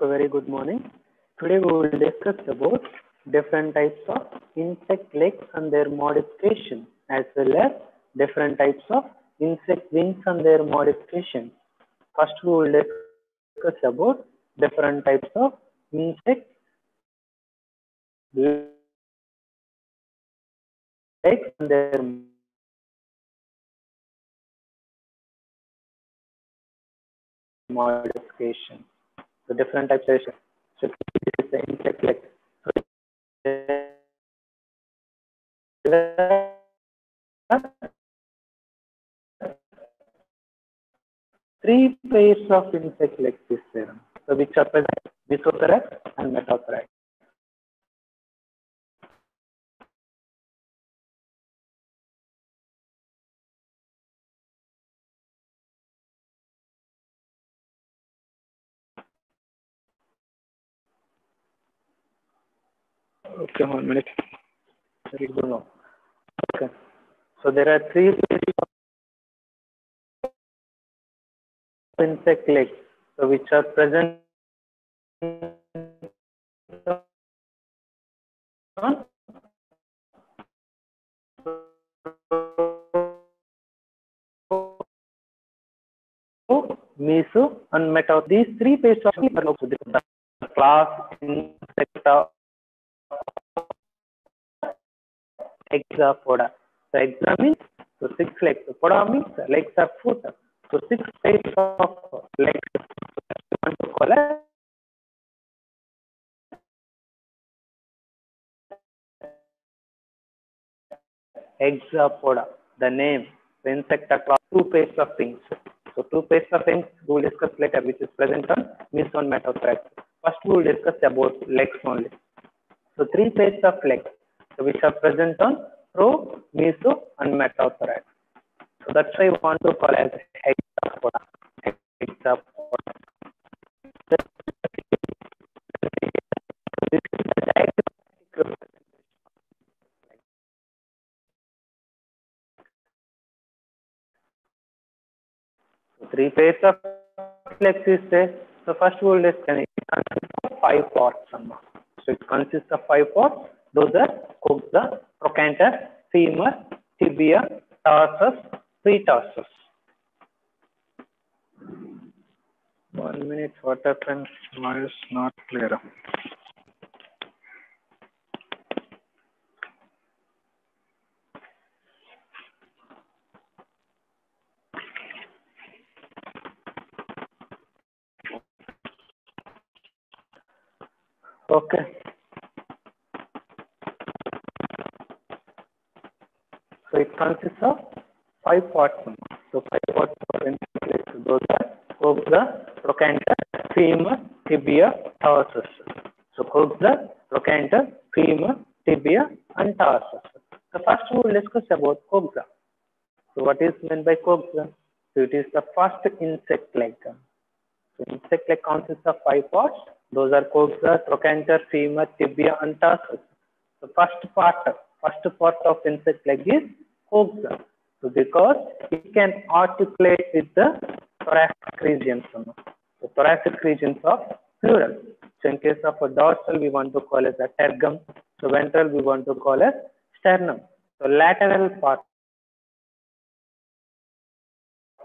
A very good morning. Today we will discuss about different types of insect legs and their modification as well as different types of insect wings and their modification. First we will discuss about different types of insect legs and their modification. So different types of so this is the insect leg. Three pairs of insect legs is there. So which are present Mesothorax and Metathorax. Okay, one minute. Okay. So there are three insect legs, so which are present on meso and meta. These three of the class insecta hexapoda. So hexa means so six legs. So poda means legs are foot. So six pairs of legs. We want to call it hexapoda. The name the insect across two pairs of wings. So two pairs of wings we will discuss later, which is present on meso and. First we will discuss about legs only. So three pairs of legs which are present on pro, meso and metathorax. So that's why we want to call as hexapoda. Hexapoda. This is the diagnostic three pairs of legs is there. So first consists of five parts. So it consists of five parts. Those are coxa, trochanter, femur, tibia, tarsus, pretarsus. One minute, what happened? Voice not clear. Okay. Consists of five parts. So five parts of insect Those are coxa, trochanter, femur, tibia, tarsus. So coxa, trochanter, femur, tibia, and tarsus. The first we will discuss about coxa. So what is meant by coxa? So it is the first insect leg. So insect leg consists of five parts. Those are coxa, trochanter, femur, tibia, and tarsus. The first part, first part of insect leg is coxa. So because it can articulate with the thoracic regions. The thoracic regions of plural. So in case of a dorsal, we want to call it a tergum. So ventral, we want to call it sternum. So lateral part,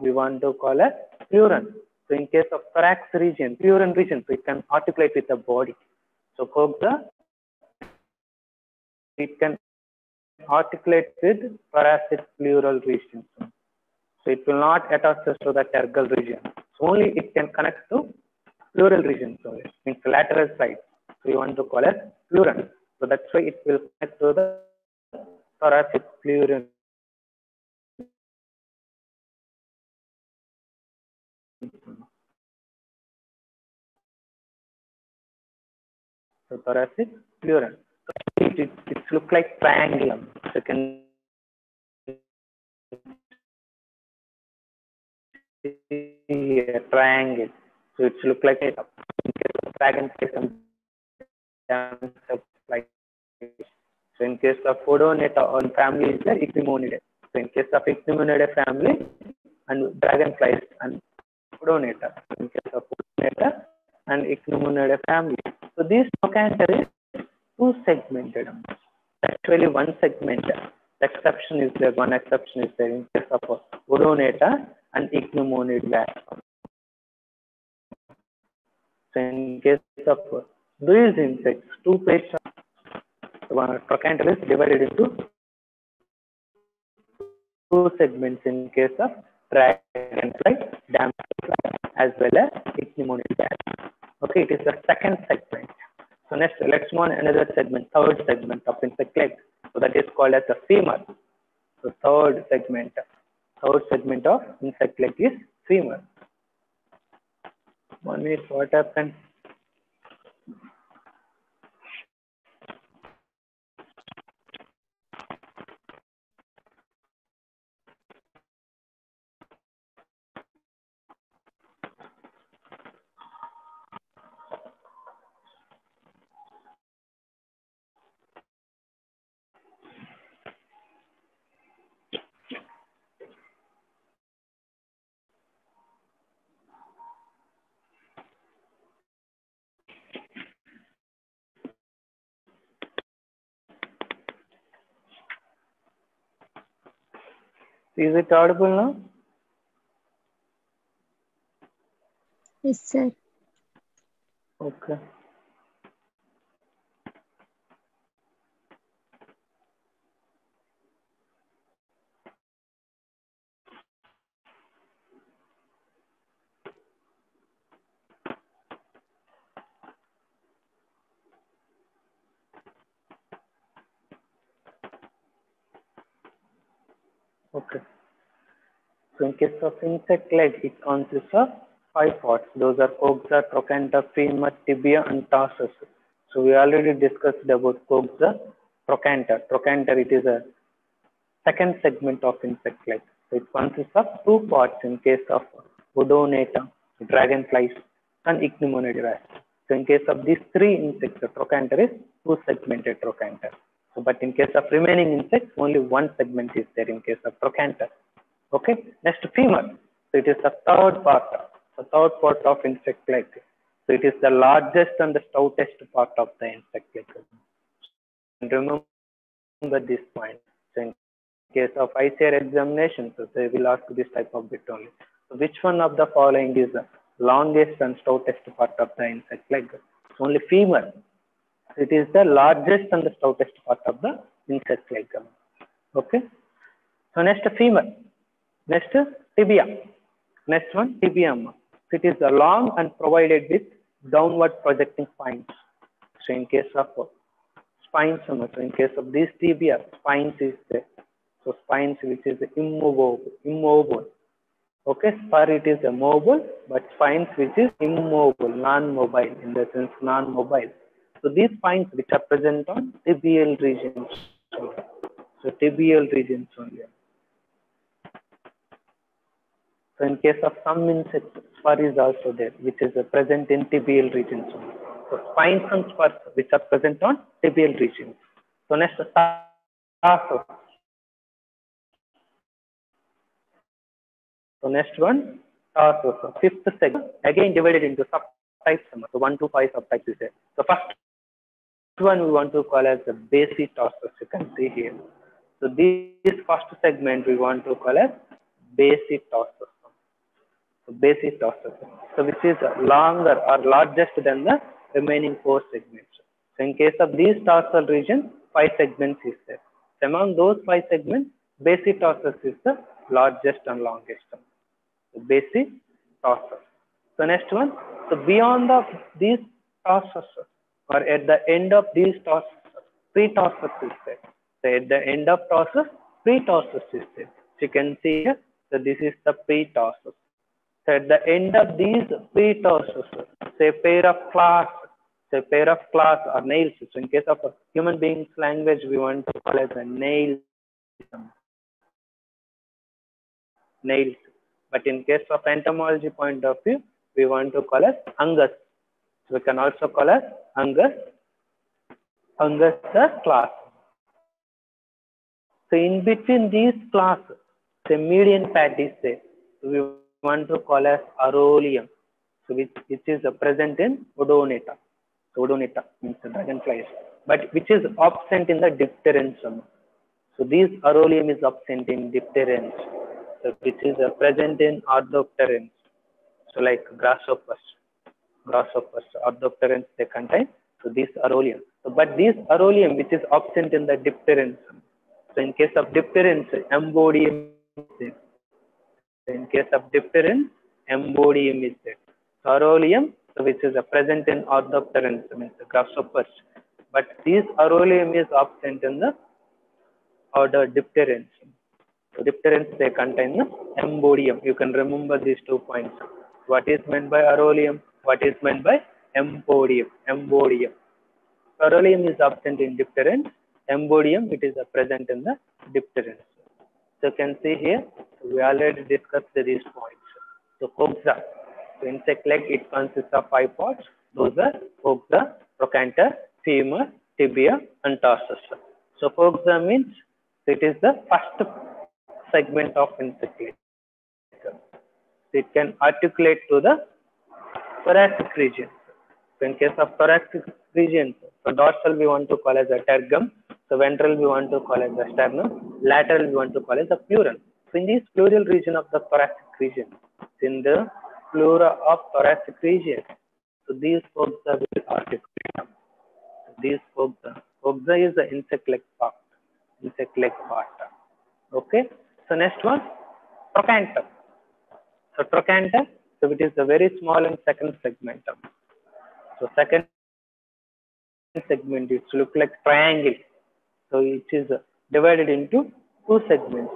we want to call it pleuron. So in case of thorax region, pleuron region, so it can articulate with the body. So coxa, it can articulate with thoracic pleural region. So it will not attach to the tergal region. So only it can connect to pleural region. So it means lateral side. So you want to call it pleuron. So that's why it will connect to the thoracic pleural. So thoracic pleuron. So it, it, it look like triangle. So can see a triangle. So it look like a dragon like so in case of Phodonata on family is the Ichneumonidae. So in case of Ichneumonidae family and dragonflies and Phodonata. In case of Phodonata and Ichneumonidae family. So this trochanter is two segmented. Actually one segment. The exception is there, one exception is there in case of Odonata and vascum. So in case of these insects, two pairs one trochanter is divided into two segments in case of dragonfly, damselfly, as well as Ichneumonidae. Okay, it is the second segment. So next, let's move on another segment, third segment of insect leg. So that is called as the femur. So third segment, third segment of insect leg is femur. One minute, what happened? Is it audible now? Yes, sir. Okay. Okay. So in case of insect leg, it consists of five parts. Those are coxa, trochanter, femur, tibia, and tarsus. So we already discussed about coxa, trochanter. Trochanter, it is a second segment of insect leg. So it consists of two parts in case of Odonata, dragonflies, and Ichneumonidae. So in case of these three insects, the trochanter is two segmented trochanter. So, but in case of remaining insects, only one segment is there in case of trochanter. Okay. Next, femur. So it is the third part, the third part of insect leg. So it is the largest and the stoutest part of the insect leg. And remember this point. So in case of ICR examination, so they will ask this type of bit only. So which one of the following is the longest and stoutest part of the insect leg? So only femur it is the largest and the stoutest part of the insect leg. Okay. So next femur. Next tibia. Next one tibium. It is long and provided with downward projecting spines. So in case of spines, so in case of this tibia, spines is there. So spines which is immovable, immobile. Okay, spur it is a mobile, but spines which is immobile, non-mobile in the sense non-mobile. So these spines which are present on tibial regions. So tibial regions only. So in case of some insects, spur is also there, which is present in tibial regions only. So spines and spurs which are present on tibial regions. So next, tarsus. So next one, tarsus. Fifth segment, again divided into subtypes. So one to five subtypes is there. So first one we want to call as the basitarsus. You can see here. So this first segment we want to call as basitarsus. So basitarsus. So which is longer or largest than the remaining four segments. So in case of these tarsal region, five segments is there. So among those five segments, basitarsus is the largest and longest. So basic tarsus. So next one. So beyond the these tarsus or at the end of these is there. So at the end of tarsus, pre-tarsus is there. So you can see here, so this is the pre-tarsus. So at the end of these pre-tarsus, say pair of claws, say pair of claws or nails. So in case of a human being's language, we want to call it a nail. Nails. But in case of entomology point of view, we want to call it angus. So we can also call it angus, angus the class. So in between these classes, the median pad is there. So we want to call as arolium. so which, which is present in Odonata. So Odonata means the dragonflies, but which is absent in the dipterans. So these arolium is absent in dipterans, so which is present in orthopterans. So like grasshoppers, grasshoppers, orthopterans they contain. So these arolium. So, but these arolium which is absent in the dipterans. So in case of dipterans, empodium is there. So in case of dipterans, empodium is there. So so which is present in orthopterans, means the grasshoppers. But these arolium is absent in the order dipterans. So dipterans they contain the empodium. You can remember these two points. What is meant by arolium? What is meant by empodium? Empodium. Arolium is absent in dipterans. Empodium it is present in the dipterans. So you can see here we already discussed these points. So coxa. So insect leg it consists of five parts. Those are coxa, trochanter, femur, tibia, and tarsus. So coxa means it is the first segment of insect leg. It can articulate to the thoracic region. So in case of thoracic region, so dorsal we want to call as a tergum, so ventral we want to call as the sternum, lateral we want to call as a pleural. So in this pleural region of the thoracic region, in the pleura of thoracic region, so these coxa will articulate. So these coxa, coxa is the insect leg part, insect leg part. Okay. So next one, trochanter. So trochanter, so it is the very small and second segmentum. So second segment, it look like triangle. So it is divided into two segments.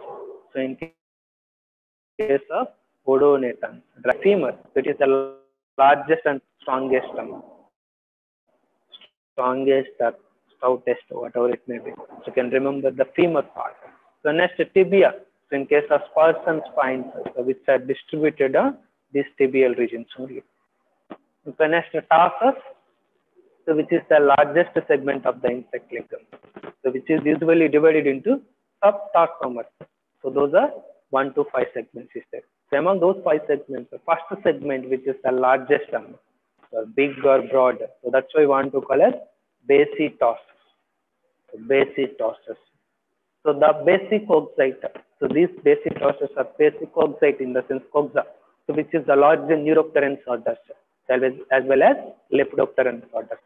So in case of odonaton, femur, it is the largest and strongest, um, strongest or stoutest, whatever it may be. So you can remember the femur part. So next tibia. So in case of spurs and spines, so which are distributed on these tibial regions only. So next tarsus, so which is the largest segment of the insect leg. So which is usually divided into subtarsomers. So those are one to five segments is there. So among those five segments, the first segment which is the largest one, so big or broad. So that's why we want to call as basitarsus. So basitarsus. So the basicoxite. So these basitarsus are basicoxite in the sense coxa. So which is the large neuropterans orders as well as, well as lepidopterans orders.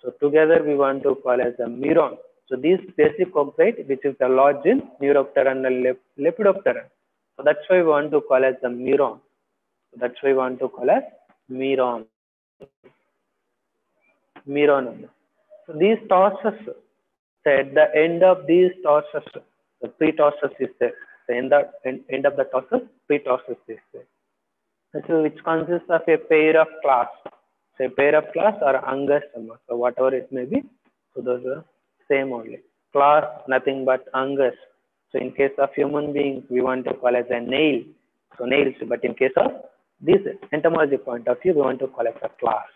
So together we want to call as a meron. So these basicoxite which is the large in neuropteran and lep lepidopteran. So that's why we want to call as the meron. So that's why we want to call as meron. Meron. So these tarsus, so at the end of these tarsus, the pretarsus is there. The end of, end, end of the tarsus, pretarsus is there. So which consists of a pair of claws. So a pair of claws or angus, so whatever it may be. So those are same only. Claws, nothing but angus. So in case of human beings, we want to call as a nail. So nails, but in case of this entomology point of view, we want to call as a class.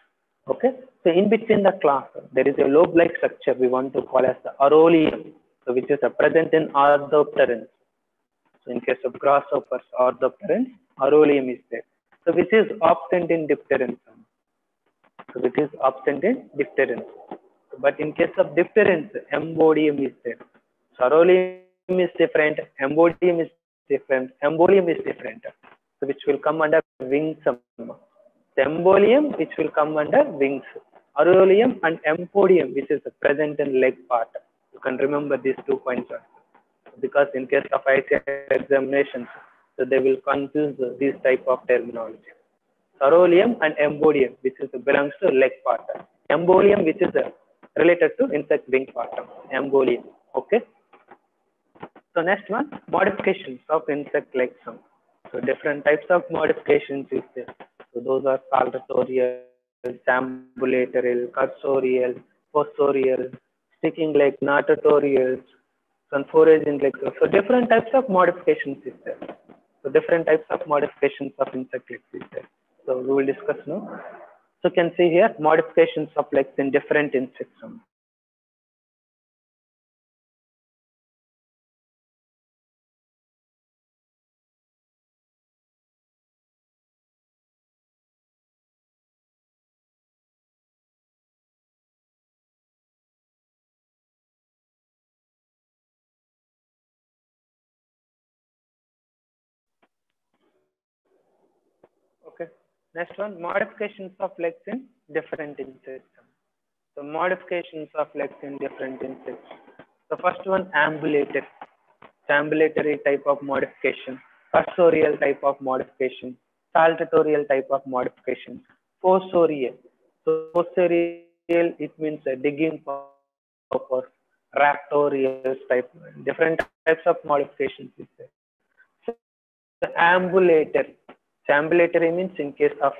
Okay. So in between the class, there is a lobe-like structure we want to call as the arolium. So which is present in orthopterans. So in case of grasshoppers, or the parents, arolium is there. So which is absent in dipterans. So which is absent in dipterans. But in case of dipterans, empodium is there. So is different, empodium is different, embolium is different. So which will come under wings. Embolium which will come under wings. Arolium and empodium which is the present in leg part. You can remember these two points because in case of ICI examinations, so they will confuse these type of terminology. Arolium and empodium which is belongs to leg part. Embolium which is related to insect wing part. Embolium. Okay. So next one, modifications of insect legs. So different types of modifications is there. So those are saltatorial, ambulatorial, cursorial, fossorial, sticking leg, natatorial, and foraging leg. So different types of modifications is there. So different types of modifications of insect legs is there. So we will discuss now. So you can see here modifications of legs in different insects. Next one, modifications of legs in different insects. So modifications of legs in different insects. The first one, ambulatory. It's ambulatory type of modification, cursorial type of modification, saltatorial type of modification, fossorial. So fossorial, it means a digging purpose, raptorial type, different types of modifications. So the. Ambulatory means in case of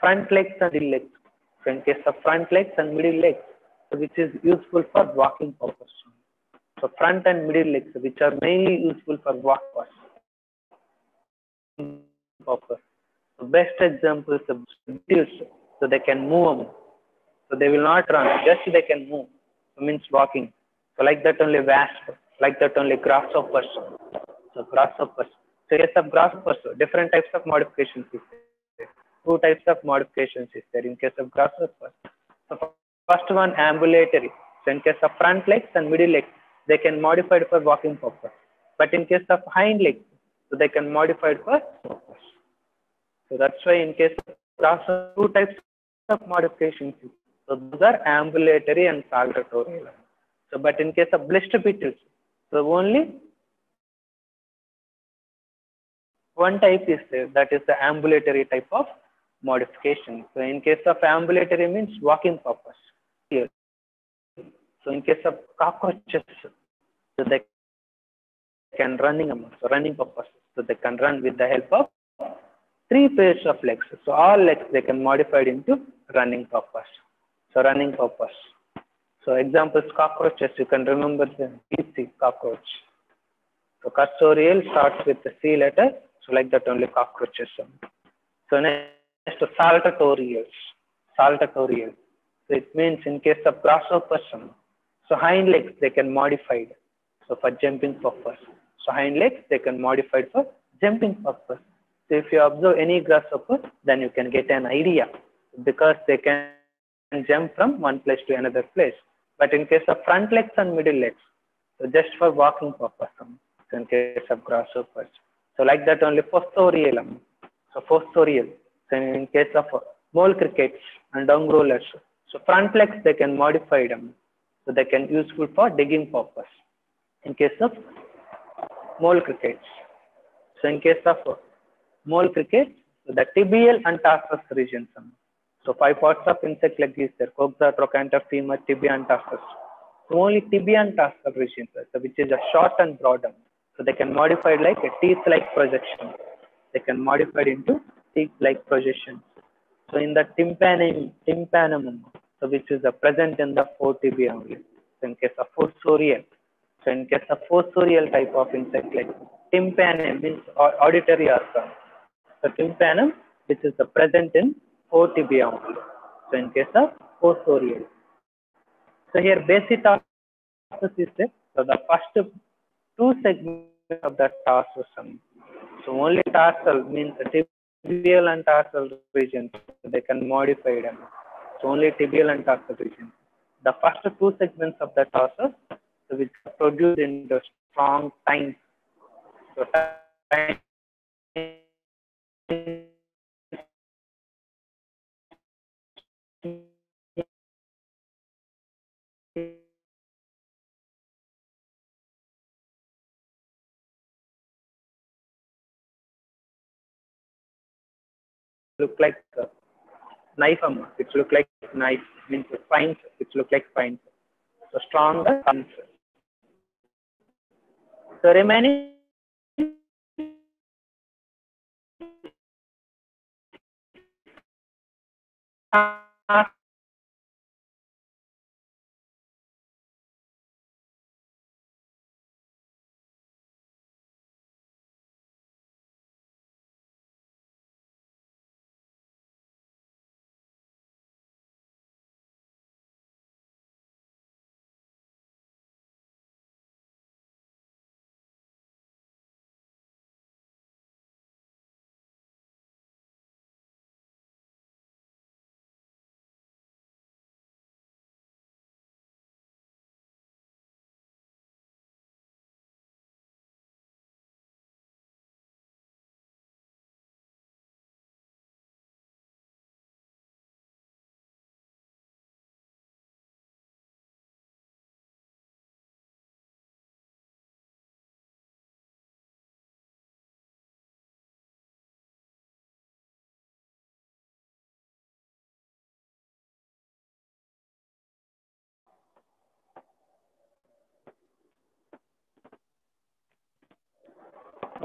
front legs and middle legs. So in case of front legs and middle legs, which is useful for walking purpose. So front and middle legs, which are mainly useful for walk purpose. So best examples of beetles, so they can move. So they will not run, just they can move. So means walking. So like that only wasp, like that only grasshoppers. So grasshoppers. So yes, of grasshoppers, different types of modifications is there. Two types of modifications is there in case of grasshoppers. So first one ambulatory. So in case of front legs and middle legs, they can modify it for walking purpose. But in case of hind legs, so they can modify it for purpose. So that's why in case of grasshopper, two types of modifications. So those are ambulatory and saltatorial. So but in case of blister beetles, so only one type is that is the ambulatory type of modification. So in case of ambulatory means walking purpose. Here. So in case of cockroaches, so they can running so running purpose. So they can run with the help of three pairs of legs. So all legs they can modify into running purpose. So running purpose. So examples cockroaches, you can remember the PC cockroach. So cursorial starts with the C letter, so like that only cockroaches. So next to saltatorials, saltatorial. So it means in case of grasshoppers, so hind legs they can modify it. So for jumping purpose. So hind legs they can modify it for jumping purpose. So if you observe any grasshopper, then you can get an idea because they can jump from one place to another place. But in case of front legs and middle legs, so just for walking purpose, so in case of grasshoppers. So like that only fossorial. So fossorial. So in case of mole crickets and dung rollers, so front legs they can modify them. So they can useful for digging purpose. In case of mole crickets. So in case of mole crickets, so the tibial and tarsus regions. So five parts of insect leg is there, coxa, trochanter, femur, tibia and tarsus. So only tibia and tarsal regions, so which is a short and broad. So they can modify it like a teeth-like projection. They can modify it into teeth-like projection. So in the tympanum, tympanum, so which is present in the fore tibia only. So in case of fossorial, so in case of fossorial type of insect like tympanum means auditory organ. So tympanum, which is the present in fore tibia only. So in case of fossorial. So here basitarsus is there. So the first two segments of the tarsus. So only tarsal means tibial and tarsal regions. So they can modify them. So only tibial and tarsal regions. The first two segments of the tarsus so which are produced in the strong tines. So tines look like uh, knife it look like knife, means spines, it look like spines. So strong spines. So remaining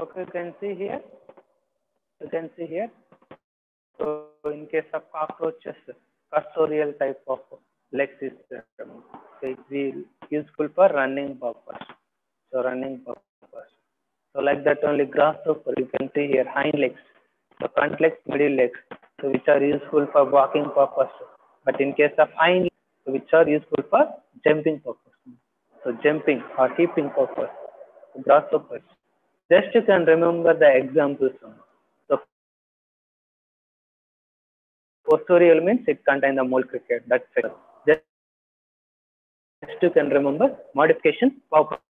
Okay, you can see here. You can see here. So in case of cockroaches, cursorial type of legs is there. So it will useful for running purpose. So running purpose. So like that only grasshopper, you can see here hind legs. So front legs, middle legs, so which are useful for walking purpose. But in case of hind legs, so which are useful for jumping purpose. So jumping or keeping purpose. Grasshoppers. Just you can remember the examples. So posterior means it contains the mole cricket. That's it. Just you can remember modification purpose.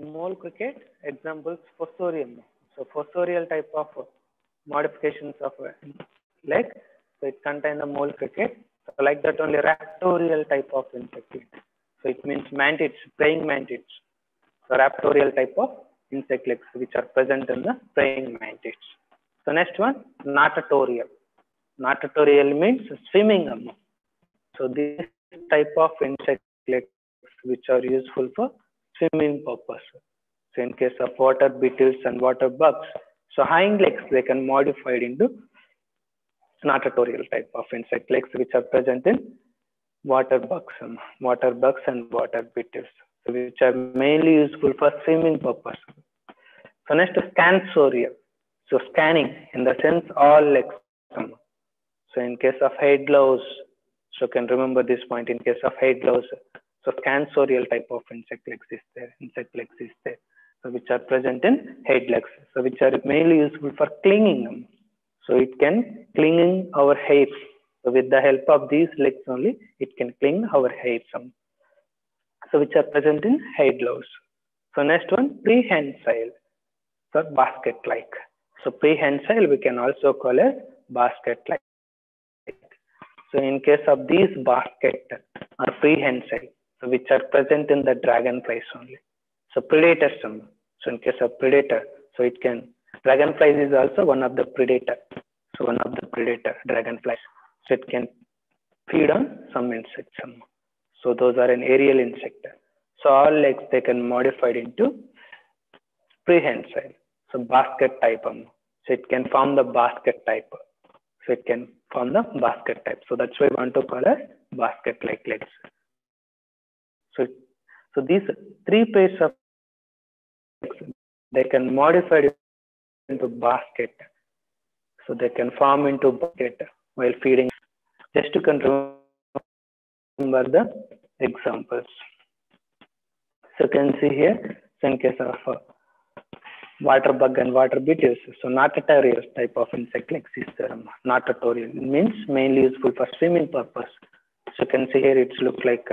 Mole cricket examples fossorium. So fossorial type of modifications of a leg. So it contains the mole cricket. So like that only raptorial type of insect. So it means mantids, praying mantids. So raptorial type of insect legs which are present in the praying mantids. So next one, natatorial. Natatorial means swimming. among. So this type of insect legs which are useful for swimming purpose. So in case of water beetles and water bugs, so hind legs they can modify it into natatorial type of insect legs which are present in water bugs, um, water bugs and water beetles, which are mainly useful for swimming purpose. So next is scansorial. So scanning in the sense all legs. um, So in case of head gloves, so can remember this point in case of head gloves. So scansorial type of insect legs is there, insect legs is there. So which are present in head legs. So which are mainly useful for clinging. So it can clinging our hairs. So with the help of these legs only, it can cling our hairs. So which are present in head gloves. So next one, prehensile. So basket-like. So prehensile we can also call as basket-like. So in case of these basket or prehensile, which are present in the dragonflies only. So predator some. So in case of predator, so it can dragonflies is also one of the predator. So one of the predator dragonflies. So it can feed on some insects. Some. So those are an aerial insect. So all legs they can modify it into prehensile. So basket type. Um, so it can form the basket type. So it can form the basket type. So that's why we want to call it basket-like legs. So, these three pairs of they can modify it into basket. So they can form into basket while feeding. Just to remember the examples. So you can see here, so in case of uh, water bug and water beetles. So natatorial type of insect like term. Natatorial means mainly useful for swimming purpose. So you can see here it looks like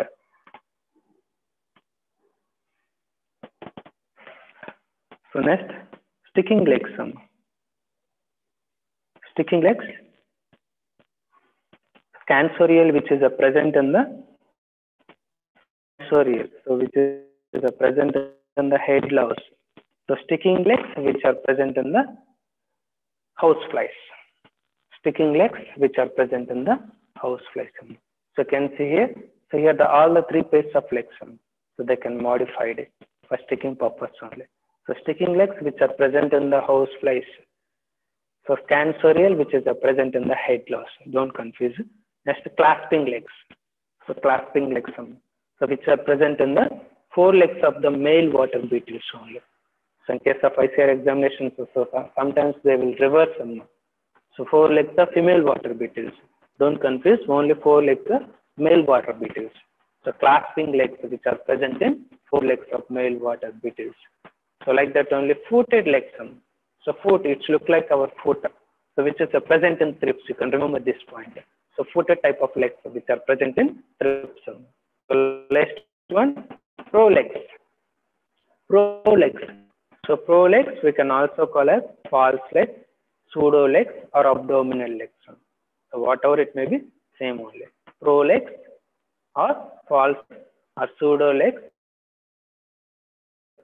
so next sticking legs. Um, sticking legs. Scansorial which is a present in the sorial, so which is a present in the head gloves. So sticking legs which are present in the house flies. Sticking legs which are present in the house flies. So you can see here. So here the all the three pairs of legs. So they can modify it for sticking purpose only. So sticking legs which are present in the house flies. So scansorial which is present in the head gloves. Don't confuse. Next clasping legs. So clasping legs. So which are present in the fore legs of the male water beetles only. So in case of ICR examinations, so sometimes they will reverse them. So fore legs are female water beetles. Don't confuse, only fore legs are male water beetles. So clasping legs which are present in fore legs of male water beetles. So like that only footed legs. um, So foot, it look like our foot. So which is present in thrips. You can remember this point. So footed type of legs which are present in thrips. So last one, pro legs. Pro legs. So pro legs we can also call as false legs, pseudo legs or abdominal legs. So whatever it may be, same only. Pro legs, or false or pseudo legs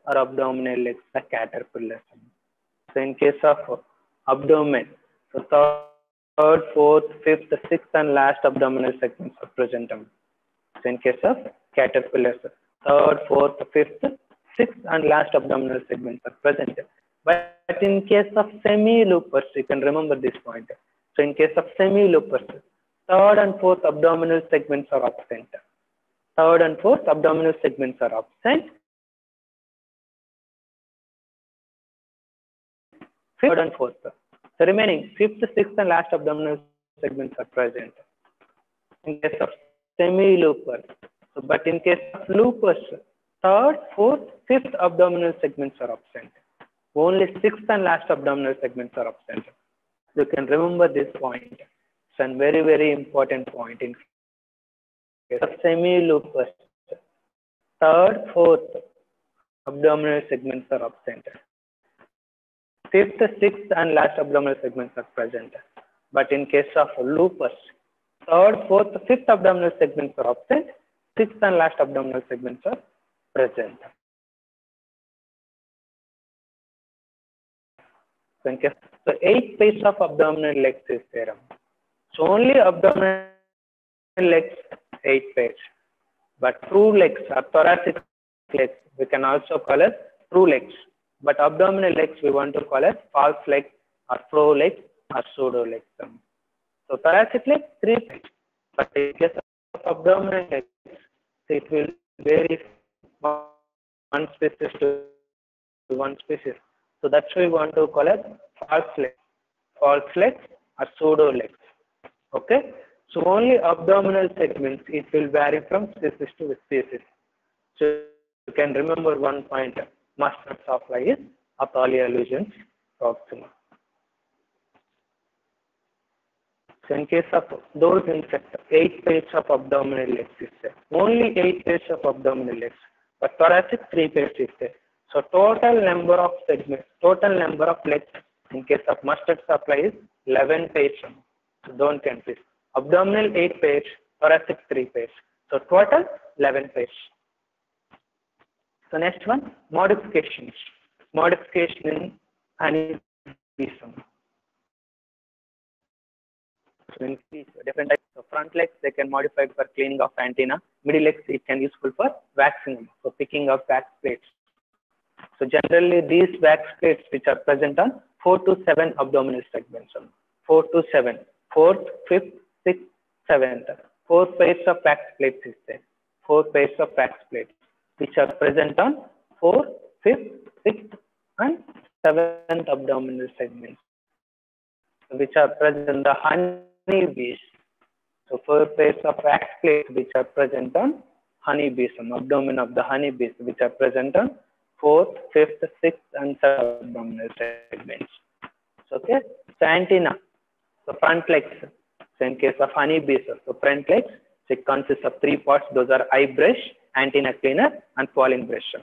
or abdominal legs, the caterpillars. So in case of abdomen, so third, fourth, fifth, sixth, and last abdominal segments are present. So in case of caterpillars, third, fourth, fifth, sixth, and last abdominal segments are present. But in case of semi-loopers, you can remember this point. So in case of semi-loopers, third and fourth abdominal segments are absent. Third and fourth abdominal segments are absent. Third and fourth. The remaining fifth, sixth, and last abdominal segments are present. In case of semi-loopers, but in case of loopers, third, fourth, fifth abdominal segments are absent. Only sixth and last abdominal segments are absent. You can remember this point. It's a very, very important point in case of semi-loopers. Third, fourth abdominal segments are absent. Fifth, sixth, and last abdominal segments are present. But in case of loopers, third, fourth, fifth abdominal segments are absent. Sixth and last abdominal segments are present. Case, so eight pairs of abdominal legs is there. So only abdominal legs, eight pairs. But true legs or thoracic legs, we can also call it true legs. But abdominal legs, we want to call as false legs or flow legs or pseudo legs. So thoracic legs, three pairs. But in case of abdominal legs, it will vary from one species to one species. So that's why we want to call it false legs, false legs or pseudo legs. Okay. So only abdominal segments, it will vary from species to species. So you can remember one point, mustard supply is Athalia allusions proxima. So in case of those insects, eight pairs of abdominal legs is there. Only eight pairs of abdominal legs. But thoracic, three pairs is there. So total number of segments, total number of legs in case of mustard supply is 11 pairs. So don't confuse. Abdominal 8 pairs, thoracic 3 pairs. So total 11 pairs. So next one, modifications. Modification in aneurysm. So in these different types of front legs, they can modify for cleaning of antenna. Middle legs, it can useful for waxing, for picking up wax plates. So generally, these wax plates which are present on 4 to 7 abdominal segments. 4 to 7. Fourth, fifth, sixth, seventh. Four pairs of wax plates is there. Four pairs of wax plates which are present on 4, 5th, 6th, and 7th abdominal segments, which are present the honeybees. So, four pairs of wax plates which are present on honeybees, on abdomen of the honeybees, which are present on 4th, 5th, 6th, and 7th abdominal segments. So, okay, so antenna, so front legs. So, in case of honeybees, so front legs, so it consists of three parts. Those are eye brush, antenna cleaner and pollen brush.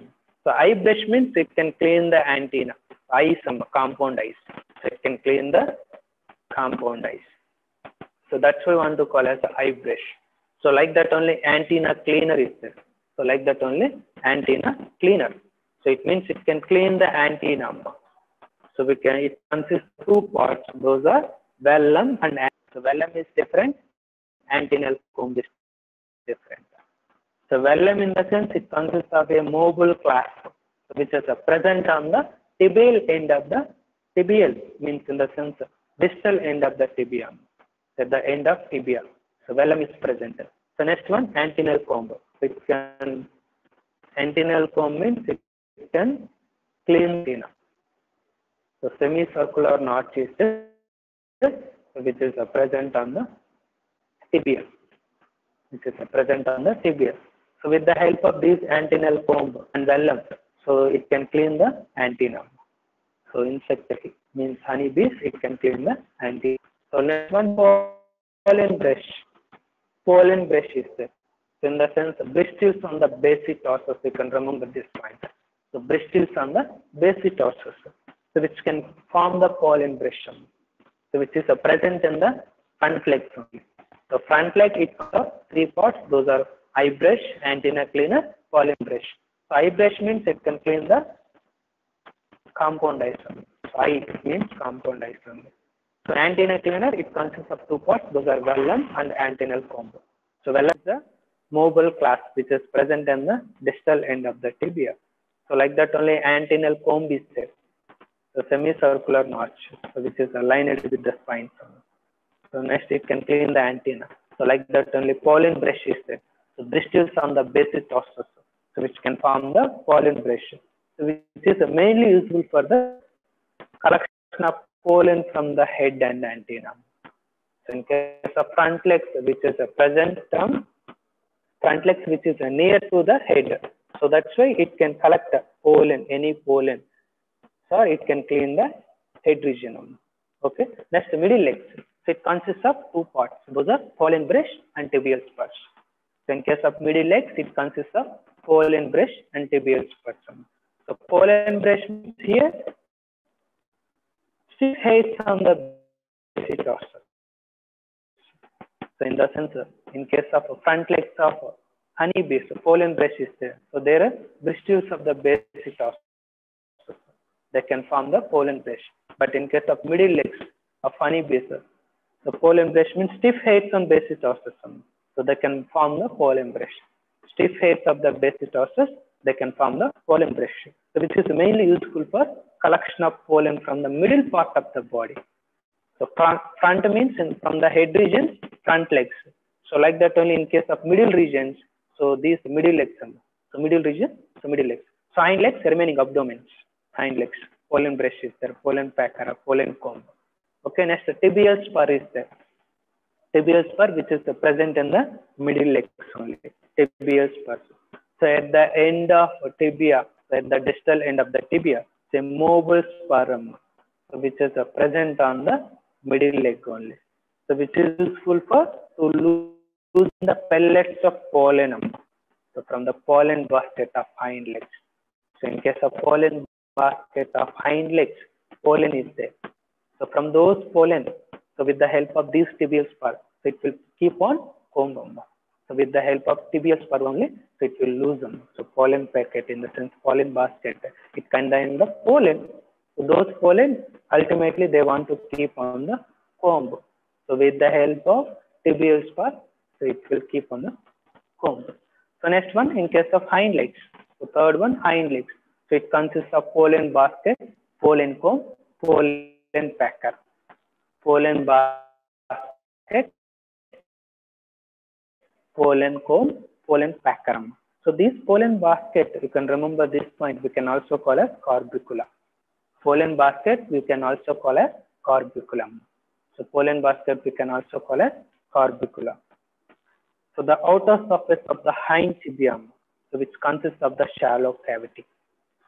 So eye brush means it can clean the antenna. Eye some compound eyes. So it can clean the compound eyes. So that's why we want to call as eye brush. So like that only antenna cleaner is there. So like that only antenna cleaner. So it means it can clean the antenna. So we can it consists two parts. Those are velum and so velum is different. Antennal comb is different. So velum in the sense it consists of a mobile clasp which is present on the tibial end of the tibial means in the sense distal end of the tibia at the end of tibia. So velum is present. So next one antennal comb which can antennal comb means it can clean antenna. So semicircular notch is which is present on the tibia which is present on the tibia. So with the help of this antennal comb and velum, so it can clean the antenna. So insect means honeybees, it can clean the antenna. So next one pollen brush. Pollen brush is there. So in the sense bristles on the basitarsus, you can remember this point. So bristles on the basitarsus, so which can form the pollen brush. So which is present in the front only. So front leg it has three parts. Those are eye brush, antenna cleaner, pollen brush. So eye brush means it can clean the compound only. So eye means compound only. So antenna cleaner, it consists of two parts. Those are velum and antennal comb. So velum is the mobile class which is present in the distal end of the tibia. So like that only antennal comb is there. So semicircular notch, so which is aligned with the spine. So next it can clean the antenna. So like that only pollen brush is there. So bristles on the basitarsus, so which can form the pollen brush. So which is mainly useful for the collection of pollen from the head and antenna. So in case of front legs, which is a present term, front legs which is near to the head. So that's why it can collect pollen, any pollen. So it can clean the head region. Okay. Next, middle legs. So it consists of two parts. Those are pollen brush and tibial spurs. So in case of middle legs, it consists of pollen brush and tibial spurs. So pollen brush here stiff hairs on the tarsus. So in the sense, in case of front legs of honey bee, so pollen brush is there. So there are bristles of the basitarsus. They can form the pollen brush. But in case of middle legs of honey bees, the pollen brush means stiff hairs on basitarsus. So they can form the pollen brush. Stiff hairs of the basitarsus, they can form the pollen brush. Which is mainly useful for collection of pollen from the middle part of the body. So front, means from the head region, front legs. So like that only in case of middle regions, so these middle legs. So middle region, so middle legs. So hind legs, remaining abdomens, hind legs, pollen brush is there, pollen packer, pollen comb. Okay, next tibial spur is there. Tibial spur which is present in the middle legs only. Tibial spur. So at the end of tibia, at the distal end of the tibia, it's a mobile spurum, so which is present on the middle leg only. So which is useful for to lose the pellets of pollen. So from the pollen basket of hind legs. So in case of pollen basket of hind legs, pollen is there. So from those pollen, so with the help of these tibial spur, so it will keep on comb. So with the help of tibial spur only, so it will them. So pollen packet in the sense pollen basket, it contains the pollen. So those pollen, ultimately they want to keep on the comb. So with the help of tibial spur, so it will keep on the comb. So next one, in case of hind legs. So third one, hind legs. So it consists of pollen basket, pollen comb, pollen packer. Pollen basket, pollen comb, pollen packer. So this pollen basket, you can remember this point, we can also call as corbicula. Pollen basket, we can also call as corbiculum. So pollen basket, we can also call as corbicula. So the outer surface of the hind tibium, so which consists of the shallow cavity.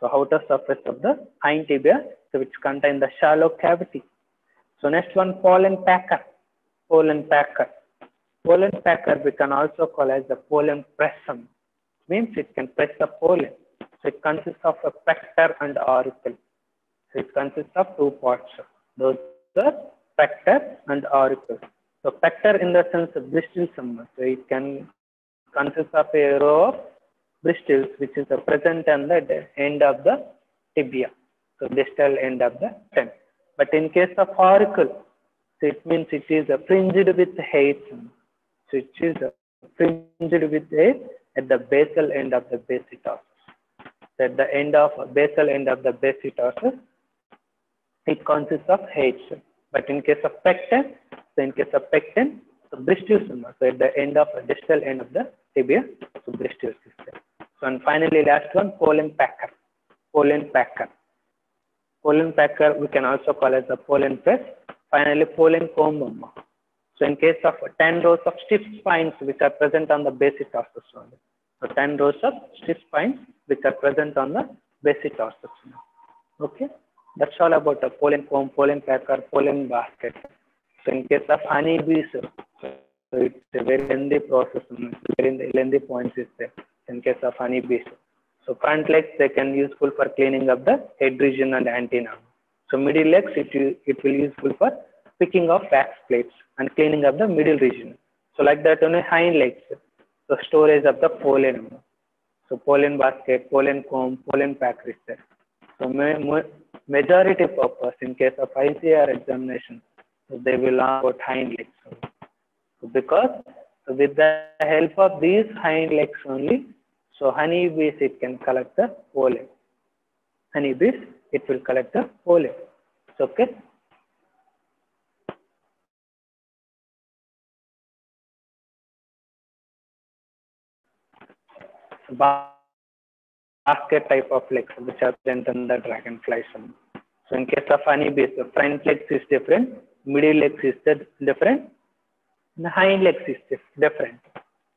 So outer surface of the hind tibia, so which contain the shallow cavity. So next one, pollen packer. Pollen packer. Pollen packer we can also call as the pollen pressum. Means it can press the pollen. So it consists of a pecten and auricle. So it consists of two parts. Those are pecten and auricle. So pecten in the sense of bristles. So it can consist of a row of bristles which is present on the end of the tibia. So distal end of the tent. But in case of auricle, so it means it is fringed with hairs. So it is fringed with hairs at the basal end of the basitarsus. So at the end of basal end of the basitarsus, it consists of hairs. But in case of pecten, so in case of pecten, so bristles. So at the end of distal end of the tibia, so bristles is there. So and finally last one, pollen packer. Pollen packer. Pollen packer we can also call as the pollen press. Finally pollen comb. So in case of 10 rows of stiff spines which are present on the basic only. So 10 rows of stiff spines which are present on the basitarsus. Okay. That's all about the pollen comb, pollen packer, pollen basket. So in case of honeybees, so it's a very lengthy process, very lengthy points is there in case of honeybees. So front legs, they can useful for cleaning up the head region and antenna. So middle legs, it, it will be useful for picking off wax plates and cleaning up the middle region. So like that on hind legs. So storage of the pollen. So pollen basket, pollen comb, pollen pack research. So ma- ma- majority purpose in case of ICAR examination, so they will learn about hind legs. So because so with the help of these hind legs only, so honeybees it can collect the pollen. Honeybees it will collect the pollen. Okay. basket type of legs which are present in the dragonfly. So in case of honeybees, the front legs is different, middle legs is different, the hind legs is different.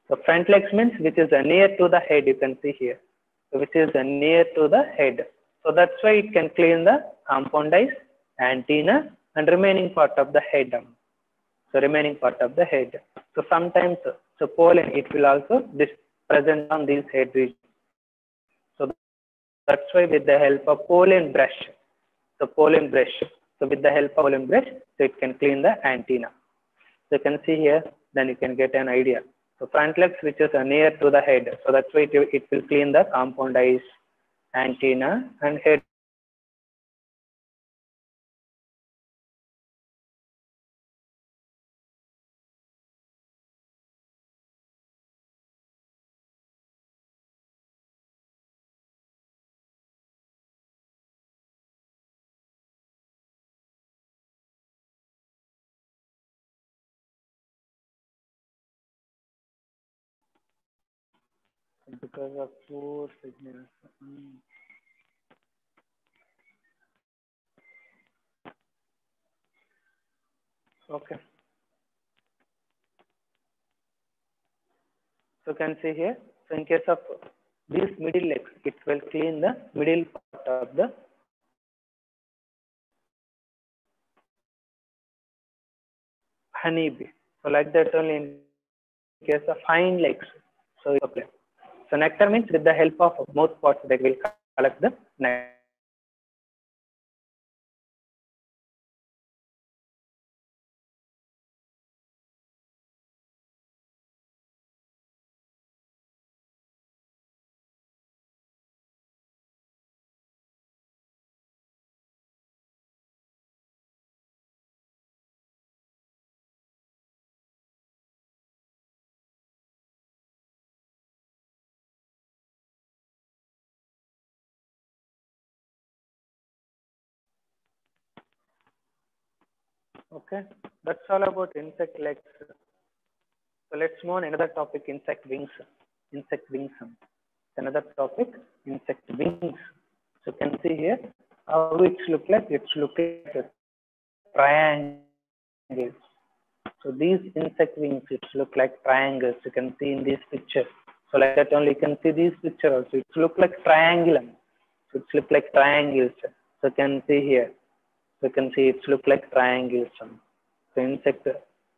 So front legs means which is near to the head, you can see here, which is near to the head. So that's why it can clean the compound eyes, antenna, and remaining part of the head. So remaining part of the head. So sometimes, so pollen, it will also present on these head regions. So that's why with the help of pollen brush, so pollen brush, so with the help of pollen brush, so it can clean the antenna. So you can see here, then you can get an idea. So front legs which is near to the head, so that's why it, it will clean the compound eyes, antenna and head. Because of poor signals. Mm. Okay. So you can see here, so in case of this middle legs, it will clean the middle part of the honeybee. So like that only in case of hind legs. So okay. So nectar means with the help of mouth they will collect the nectar. Okay, that's all about insect legs. So let's move on another topic, insect wings. Insect wings. Another topic, insect wings. So you can see here how it look like. It's look like triangles. So these insect wings, it look like triangles. You can see in this picture. So like that only you can see this picture also. It look like triangle. So it look like triangles. So you can see here. You can see it look like triangles. So insect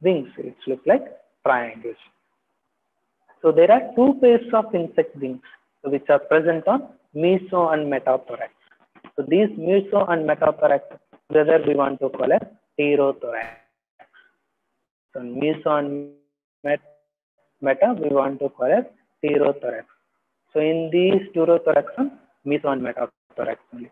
wings, it look like triangles. So there are two pairs of insect wings which are present on meso and metathorax. So these meso and metathorax together we want to call as pterothorax. So meso and met, meta we want to call as pterothorax. So in these pterothorax, meso and metathorax only.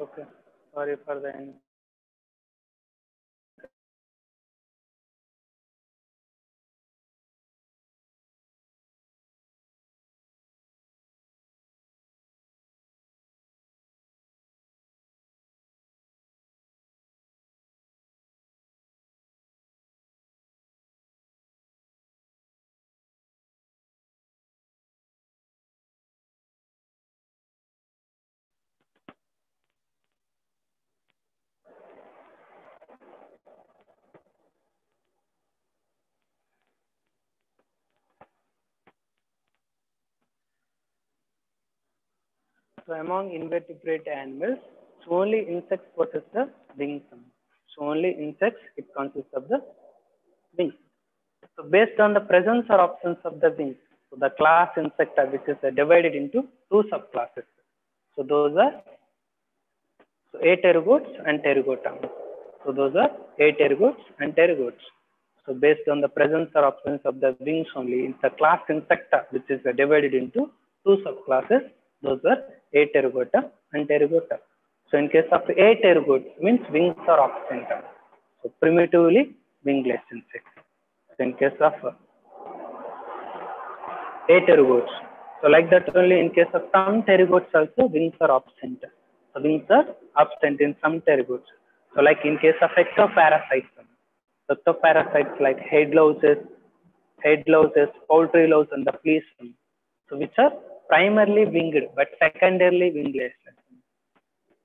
Okay. Sorry for the So among invertebrate animals, so only insects possess the wings. So only insects it consists of the wings. So based on the presence or absence of the wings, so the class insecta which is uh, divided into two subclasses. So those are so apterygotes and pterygota. So those are apterygotes and pterygotes. So based on the presence or absence of the wings only, a class insecta which is uh, divided into two subclasses. Those are apterygota and pterygota. So in case of a apterygotes means wings are absent. So primitively wingless insects. So in case of apterygotes, so like that only in case of some pterygotes also wings are absent. So wings are absent in some pterygotes. So like in case of ectoparasites, ectoparasites like head louses, head louses, poultry louse and the fleas. So which are primarily winged but secondarily wingless.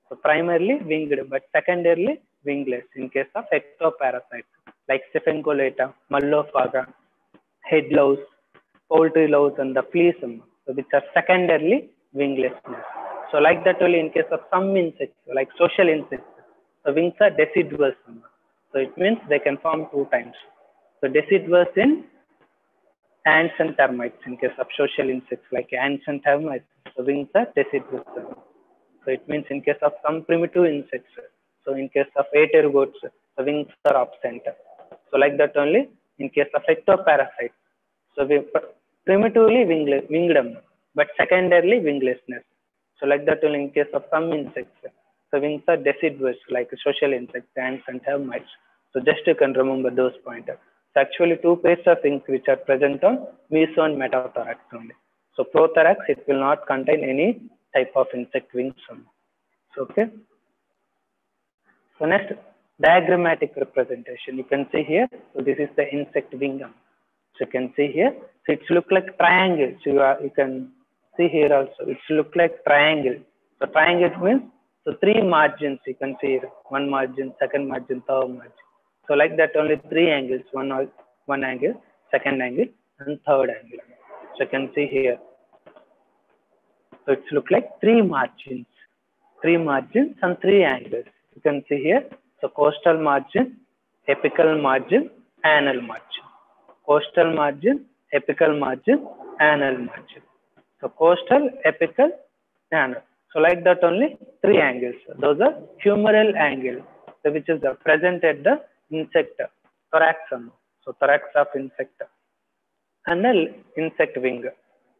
So primarily winged but secondarily wingless in case of ectoparasites like Staphylococcus, Mallophaga, head louse, poultry louse and the fleasum, so which are secondarily winglessness. So like that only in case of some insects, like social insects, the wings are deciduous. So it means they can form two times. So deciduous in ants and termites in case of social insects like ants and termites, the wings are deciduous. So it means in case of some primitive insects, so in case of apterygotes, the wings are absent. So like that only in case of ectoparasites. So we primitively winged, but secondarily winglessness. So like that only in case of some insects, the wings are deciduous like social insects, ants and termites. So just you can remember those pointers. So actually two pairs of wings which are present on meso and metathorax only. So prothorax, it will not contain any type of insect wings. So, okay. So next, diagrammatic representation. You can see here. So this is the insect wing. So you can see here. So it's look like triangle. So you, are, you can see here also. It's look like triangle. So triangle means so three margins. You can see here. One margin, second margin, third margin. So like that only three angles. One one angle, second angle, and third angle. So you can see here. So it's look like three margins. Three margins and three angles. You can see here. So costal margin, apical margin, anal margin. Costal margin, apical margin, anal margin. So costal, apical, anal. So like that only three angles. Those are humeral angle, which is present at the insect thorax. So thorax of insect. The insect wing.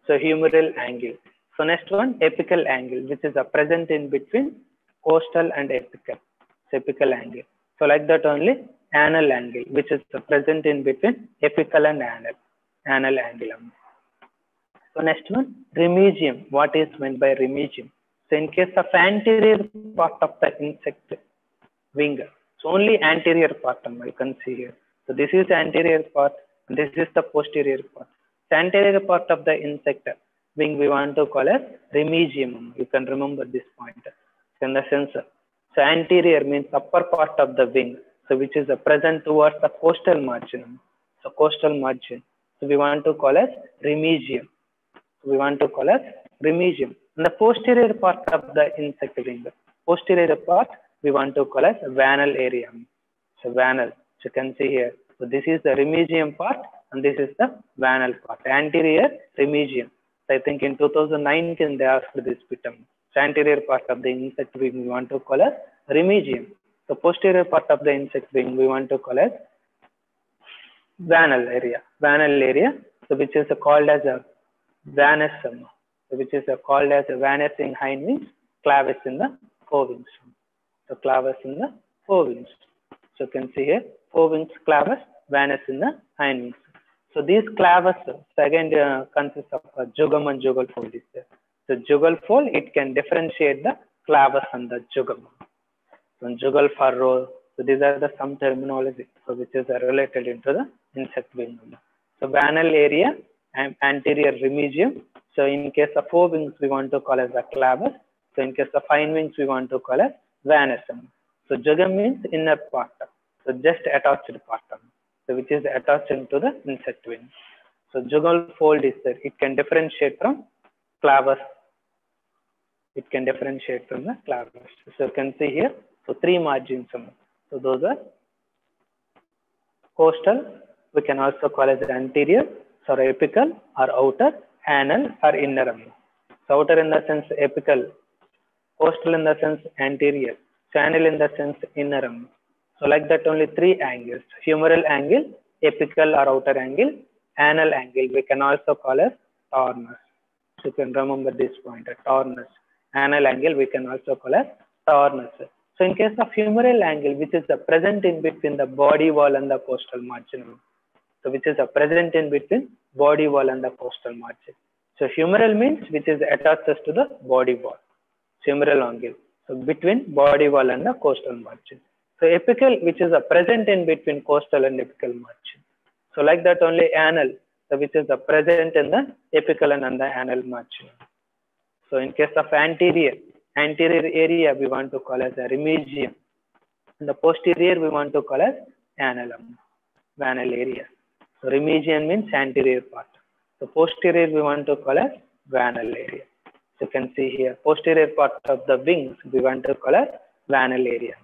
So humeral angle. So next one, apical angle, which is a present in between costal and apical. apical angle. So like that only anal angle, which is present in between apical and anal, anal angle. So next one, remigium. What is meant by remigium? So in case of anterior part of the insect wing, so only anterior part you can see here. So this is the anterior part, this is the posterior part. The anterior part of the insect wing we want to call as remigium. You can remember this point. In the sense, so anterior means upper part of the wing, so which is a present towards the costal margin. So costal margin. So we want to call as remigium. So we want to call as remigium. And the posterior part of the insect wing, posterior part we want to call as vanal area. So vanal. So you can see here. So this is the remigium part and this is the vanal part. Anterior remigium. So I think in 2019 they asked this bitum. So anterior part of the insect wing we want to call as remigium. The posterior part of the insect wing we want to call as vanal area. Vanal area, so which is called as a vanus, which is called as a vanus in hind wings, clavus in the forewings. So clavus in the four forewings. So you can see here four forewings clavus, venous in the hindwings. So these clavus second uh, consists of a jugum and jugal fold is there. So jugal fold it can differentiate the clavus and the jugum. So jugal furrow. So these are the some terminology so which is uh, related into the insect wing. So vernal area and anterior remigium. So in case of four forewings we want to call as the clavus. So in case of hindwings we want to call as venous. So jugum means inner part. So just attached part. So which is attached into the insect wing. So jugal fold is there. It can differentiate from clavus. It can differentiate from the clavus. So you can see here. So three margins. So those are costal. We can also call as anterior, so apical or outer, anal or inner. So outer in the sense apical, costal in the sense anterior, channel in the sense inner. So like that only three angles, humeral angle, apical or outer angle, anal angle. We can also call as tornus. So you can remember this point, a tornus. Anal angle we can also call as tornus. So in case of humeral angle, which is the present in between the body wall and the costal margin. So which is a present in between body wall and the costal margin. So humeral means which is attached to the body wall. Humeral angle. So between body wall and the costal margin. So apical, which is a present in between costal and apical margin. So like that only anal, which is the present in the apical and the anal margin. So in case of anterior, anterior area we want to call as a remigium. In the posterior we want to call as annulum, vanal area. So remigium means anterior part. So posterior we want to call as vanal area. You can see here posterior part of the wings we want to call as vanal area.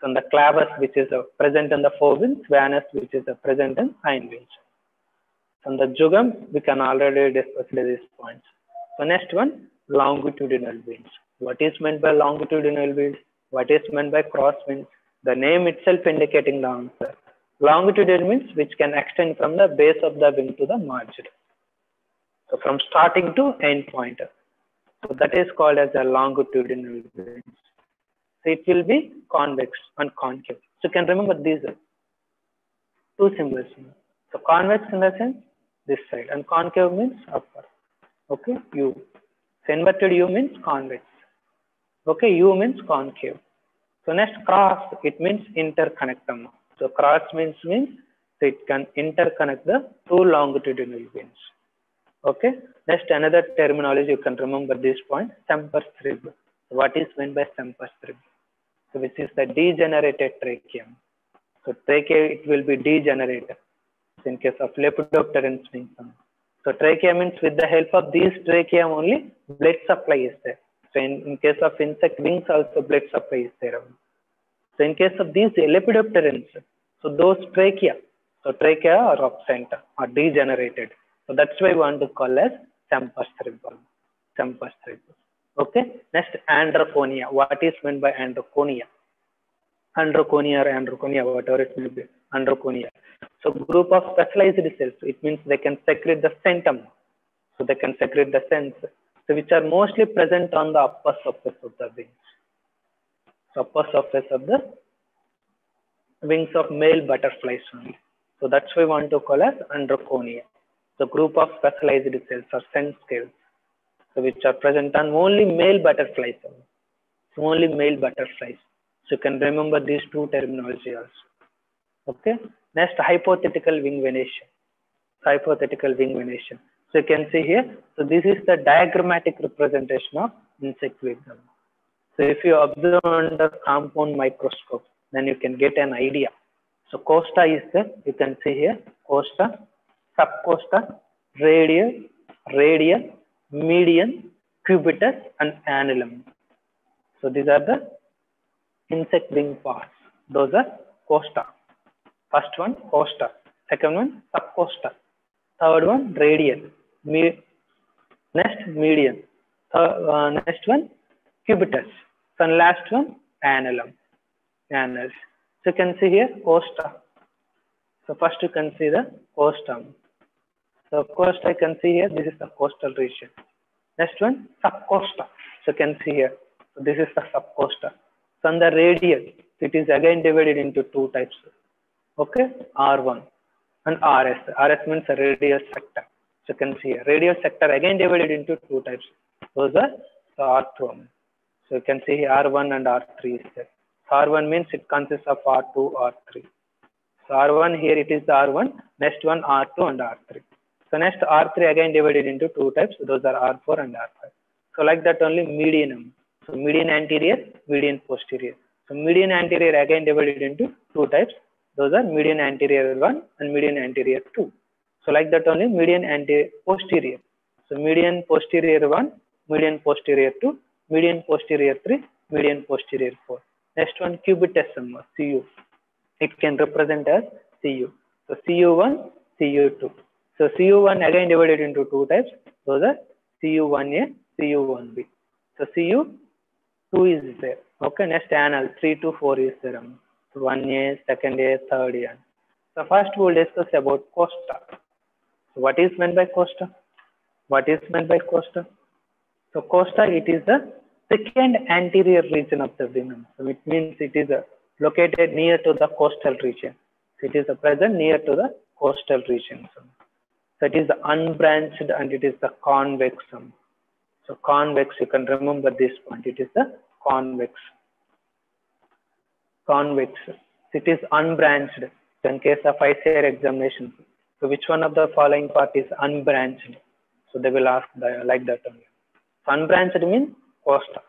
So the clavus which is present in the forewings, venous which is present in hind wings. From the jugum we can already discuss these points. So next one longitudinal wings. What is meant by longitudinal wings? What is meant by cross wings? The name itself indicating the answer. Longitudinal means which can extend from the base of the wing to the margin. So from starting to end point. So that is called as a longitudinal wings. So it will be convex and concave. So you can remember these two symbols. So convex in the sense this side and concave means upper. Okay, U. So inverted U means convex. Okay, U means concave. So next cross, it means interconnect them. So cross means means so it can interconnect the two longitudinal wings. Okay. Next another terminology you can remember this point, Semper's rib. What is meant by Semper's rib? So which is the degenerated tracheum. So trachea it will be degenerated. In case of lepidopteran sphincter. So trachea means with the help of these trachea only blood supply is there. So in, in case of insect wings also blood supply is there. So in case of these lepidopterans, so those trachea, so trachea are absent or degenerated. So that's why we want to call as Semper's rib. Okay. Next androconia. What is meant by androconia? Androconia or androconia, whatever it may be. Androconia. So group of specialized cells. It means they can secrete the centum. So they can secrete the sense. So which are mostly present on the upper surface of the wings. So upper surface of the wings of male butterflies only. So that's why we want to call as androconia. The group of specialized cells or sense scales. So which are present on only male butterflies. So only male butterflies. So you can remember these two terminology also. Okay. Next, hypothetical wing venation. Hypothetical wing venation. So you can see here. So this is the diagrammatic representation of insect wing. So if you observe under compound microscope, then you can get an idea. So costa is there. You can see here costa, subcosta, radial, radial, median, cubitus, and annulum. So these are the insect wing parts. Those are costa. First one costa, second one subcosta, third one radial, me next median, third, uh, next one cubitus, and last one annulum. Annulus. So you can see here costa. So first you can see the costa. So costa I can see here, this is the costal region. Next one, subcosta. So you can see here, So this is the subcosta. So on the radial, it is again divided into two types. Okay, R1 and RS. RS means a radial sector. So you can see here, radial sector again divided into two types. Those are the R2. So you can see here R1 and R3 is there. So R1 means it consists of R2, R3. So R1 here it is the R1, next one R2 and R3. So next R3 again divided into two types. Those are R4 and R5. So like that only medianum. So median anterior, median posterior. So median anterior again divided into two types. Those are median anterior 1 and median anterior 2. So like that only median anterior posterior. So median posterior 1, median posterior 2, median posterior 3, median posterior 4. Next one cubitus sum, CU. It can represent as CU. So CU1, CU2. So CU1 again divided into two types. Those are CU1A, CU1B. So CU2 is there. Okay, next anal 3 to 4 is there. So 1A, second A, third A. So first we will discuss about costa. So what is meant by costa? What is meant by costa? So costa it is the second anterior region of the vena. So it means it is located near to the costal region. So it is present near to the costal region. So that is the unbranched and it is the convex. So convex, you can remember this point. It is the convex. Convex. It is unbranched. So in case of ICAR examination, so which one of the following part is unbranched? So they will ask the, like that only. So unbranched means costa.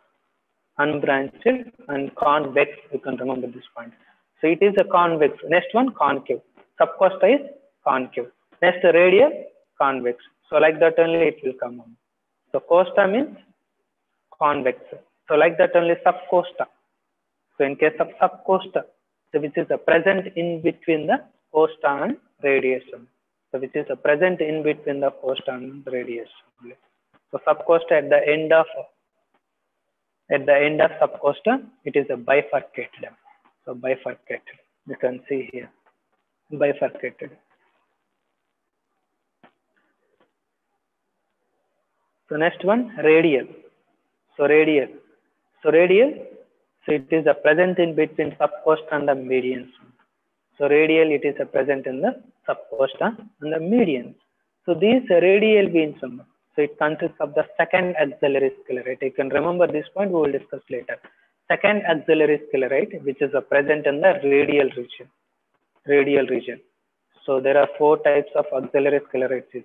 Unbranched and convex, you can remember this point. So it is a convex. Next one, concave. Subcosta is concave. Next, radial, convex. So like that only it will come on. So costa means convex. So like that only subcosta. So in case of subcosta, so which is a present in between the costa and radiation. So which is a present in between the costa and radiation. So subcosta at the end of at the end of subcosta, it is a bifurcated. So bifurcated. You can see here, bifurcated. So next one, radial. So radial. So radial, so it is a present in between subcosta and the median. So radial, it is a present in the subcosta and the median. So these radial beams, um, so it consists of the second axillary sclerite. You can remember this point, we will discuss later. Second axillary sclerite, which is a present in the radial region. Radial region. So there are four types of axillary sclerites.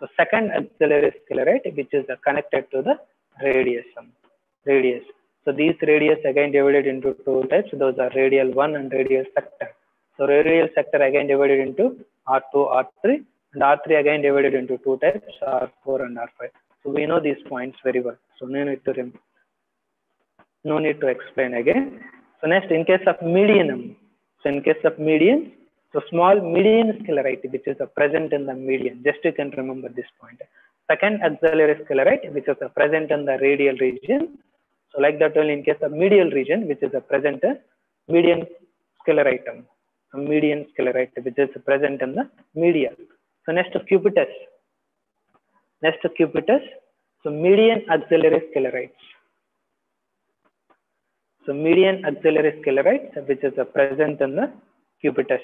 So second axillary sclerate, which is connected to the radius. Radius. So these radius again divided into two types. Those are radial 1 and radial sector. So radial sector again divided into R2, R3 and R3 again divided into two types, R4 and R5. So we know these points very well. So no need to no need to explain again. So next, in case of medianum, so in case of median, so small median sclerite, which is present in the median, just you can remember this point. Second axillary sclerite, which is present in the radial region. So like that only in case of medial region, which is a present median scleritum, median sclerite, which is present in the medial. So next cubitus. Next cubitus. So median axillary sclerites. So median axillary sclerites, which is present in the cubitus.